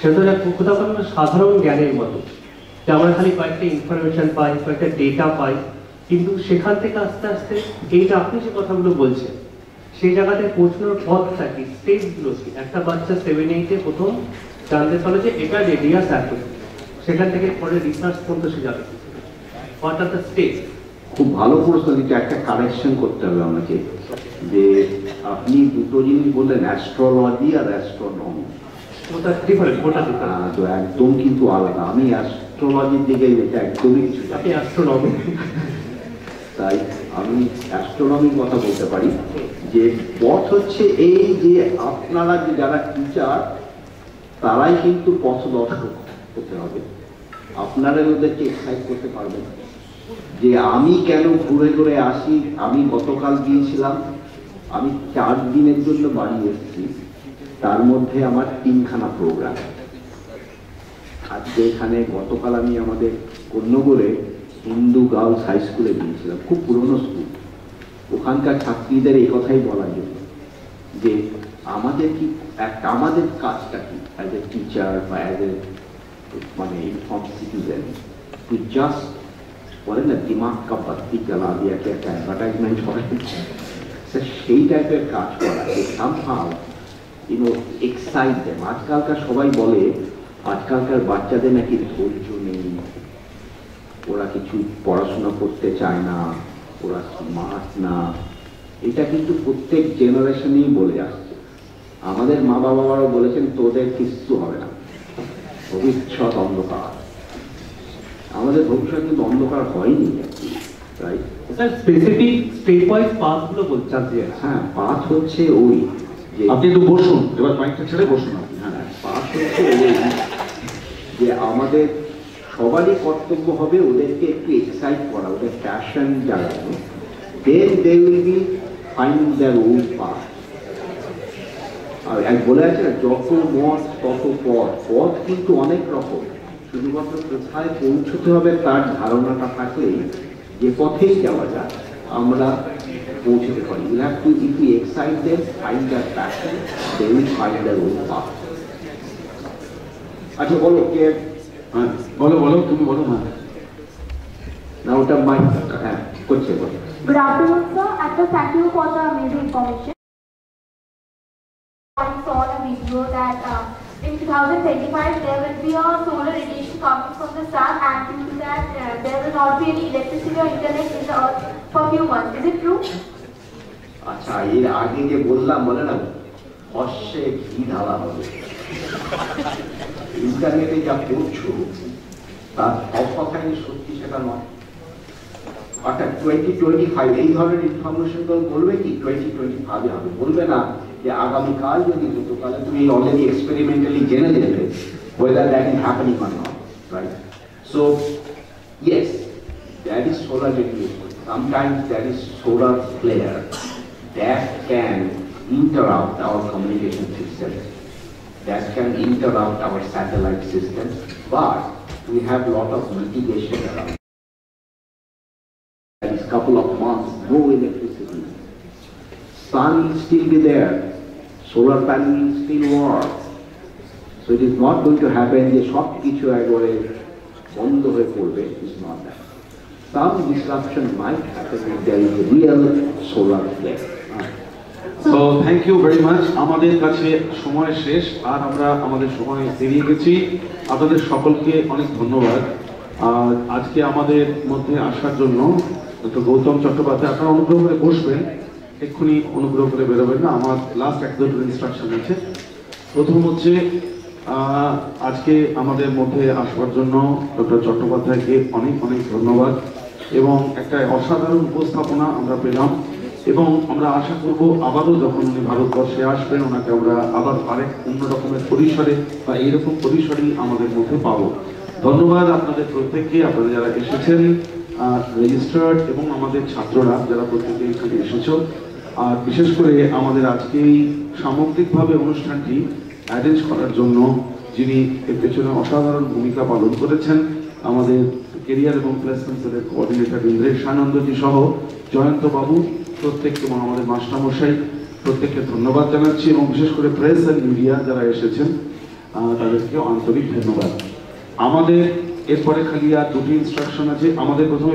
সেটা কোথাও কোনো সাধারণ জ্ঞানের মতো। যে আমরা খালি কয়েকটা ইনফরমেশন পাই কয়েকটা ডেটা পাই কিন্তু সেখান থেকে আস্তে আস্তে এইটা আপনি যে কথাগুলো বলছেন সেই জায়গাতে পৌঁছানোর পথটা কি স্টেপগুলো কি একটা বাচ্চা সেভেন এইটে প্রথম জানতে পারল যে এটা রেডিয়াস এত। সেখান থেকে পরে রিসার্চ পর্যন্ত সে যাবে। হোয়াট আর দ্য স্টেপ খুব ভালো প্রশ্ন দিতে একটা কারেকশন করতে হবে আমাকে। যে আপনি দুটো জিনিস বললেন অ্যাস্ট্রোলজি আর অ্যাস্ট্রোনমি তো একদম কিন্তু আলাদা। আমি অ্যাস্ট্রোলজির দিকে একদমই কিছু জানি আপনি অ্যাস্ট্রোনমি তাই আমি অ্যাস্ট্রোনমির কথা বলতে পারি। যে পথ হচ্ছে এই যে আপনারা যে যারা টিচার তারাই কিন্তু পথদর্শক হতে হবে। আপনারা ওদেরকে এক্সাইট করতে পারবেন। যে আমি কেন ঘুরে ঘুরে আসি, আমি গতকাল গিয়েছিলাম, আমি চার দিনের জন্য বাড়ি এসেছি। তার মধ্যে আমার তিনখানা প্রোগ্রাম আজকে এখানে গতকাল আমি আমাদের কন্যগড়ে হিন্দু গার্লস হাই স্কুলে গিয়েছিলাম। খুব পুরনো স্কুল। ওখানকার ছাত্রীদের এই কথাই বলার জন্য যে আমাদের কি একটা আমাদের কাজটা কি? অ্যাজ এ টিচার বা অ্যাজ এ মানে ইনফর্ম সিটিজেন টু জাস্ট বলে না, দিমাগ কা বাত্তি জ্বালা দিয়ে একটা একটা অ্যাডভার্টাইজমেন্ট হয়? স্যার সেই টাইপের কাজ করা, যে সামহাও ইউনো এক্সাইট দেম আজকালকার সবাই বলে, আজকালকার বাচ্চাদের নাকি ধৈর্য নেই, ওরা কিছু পড়াশোনা করতে চায় না। ওরা স্মার্ট না? এটা কিন্তু প্রত্যেক জেনারেশনেই বলে আসছে। আমাদের মা বাবারাও বলেছেন তোদের কিচ্ছু হবে না। ভবিষ্যৎ অন্ধকার। আমাদের ভবিষ্যৎ কিন্তু অন্ধকার হয়নি right sir specific step wise পাথগুলো বলতে চাচ্ছি হ্যাঁ পাথ হচ্ছে ওই আপনি একটু বসুন এবার মাইকটা ছেড়ে বসুন আপনি। হ্যাঁ পাথ হচ্ছে ওই যে আমাদের সবারই কর্তব্য হবে ওদেরকে একটু এক্সাইট করা ওদের প্যাশন জাগানো then they will be fine their own path আর এক বলে আছে না যত মত, তত পথ। পথ কিন্তু অনেক রকম। শুধুমাত্র কোথায় পৌঁছতে হবে তার ধারণাটা থাকলেই যে পথেই যাওয়া যায় আমরা পৌঁছতে পারি। Will have to if we excite them find that passion they will find their own path আচ্ছা বলো, কে হ্যাঁ বলো বলো তুমি বলো হ্যাঁ না ওটা মাই হ্যাঁ করছে বলো Good afternoon, sir. And so thank you for the amazing information. I saw on a video that uh, in 2025 there will be a solar radiation coming from the sun and due to that uh, there will not be any electricity or internet in the earth for few months. Is it true? আচ্ছা এর আগে যে বললাম বলে না হর্ষে ঘি ঢালা হবে ইন্টারনেটে যা পড়ছো তার সব কথাই সত্যি সেটা নয় অর্থাৎ টোয়েন্টি টোয়েন্টি ফাইভ এই ধরনের ইনফরমেশন তো বলবে কি টোয়েন্টি টোয়েন্টি ফাইভে হবে বলবে না যে আগামীকাল যদি হতো তাহলে তুমি অলরেডি এক্সপেরিমেন্টালি জেনে যেতে whether that is happening or not right so yes that is solar radiation sometimes there is solar flare that can interrupt our communication system, that can interrupt our satellite system, but we have a lot of mitigation around. That is couple of months, no electricity. Sun will still be there, solar panel will still work. So it is not going to happen যে সব কিছু একবারে বন্ধ হয়ে পড়বে, it's not that. Some disruption might happen if there is a real solar flare. So thank you very much আমাদের কাছে সময় শেষ, আর আমরা আমাদের সময় পেরিয়ে গেছি। আপনাদের সকলকে অনেক ধন্যবাদ। আর আজকে আমাদের মধ্যে আসার জন্য ডক্টর গৌতম চট্টোপাধ্যায়, আপনারা অনুগ্রহ করে বসবেন। এক্ষুনি অনুগ্রহ করে বেরোবেন না, আমার লাস্ট এক দুটো ইনস্ট্রাকশন আছে। প্রথম হচ্ছে আজকে আমাদের মধ্যে আসবার জন্য ডক্টর চট্টোপাধ্যায়কে অনেক অনেক ধন্যবাদ। এবং একটা অসাধারণ উপস্থাপনা আমরা পেলাম। এবং আমরা আশা করব আবারও যখন উনি ভারতবর্ষে আসবেন, ওনাকে আমরা আবার আরেক অন্য রকমের পরিসরে বা এইরকম পরিসরেই আমাদের মধ্যে পাবো। ধন্যবাদ আপনাদের প্রত্যেককে, আপনারা যারা এসেছেন রেজিস্টার্ড এবং আমাদের ছাত্ররা যারা প্রত্যেকে এখানে এসেছ। আর বিশেষ করে আমাদের আজকে এই সামগ্রিকভাবে অনুষ্ঠানটি অ্যারেঞ্জ করার জন্য যিনি এর পেছনে অসাধারণ ভূমিকা পালন করেছেন, আমাদের কেরিয়ার এবং প্লেসমেন্ট সেলের কোঅর্ডিনেটর ইন্দ্রেশ আনন্দজি সহ জয়ন্ত বাবু প্রত্যেককে আমাদের মাস্টারমশাই, প্রত্যেককে ধন্যবাদ জানাচ্ছি এবং বিশেষ করে প্রেস অ্যান্ড মিডিয়া যারা এসেছেন তাদেরকে আন্তরিক ধন্যবাদ। আমাদের এরপরে খালি আর দুটি ইনস্ট্রাকশন আছে। আমাদের প্রথমে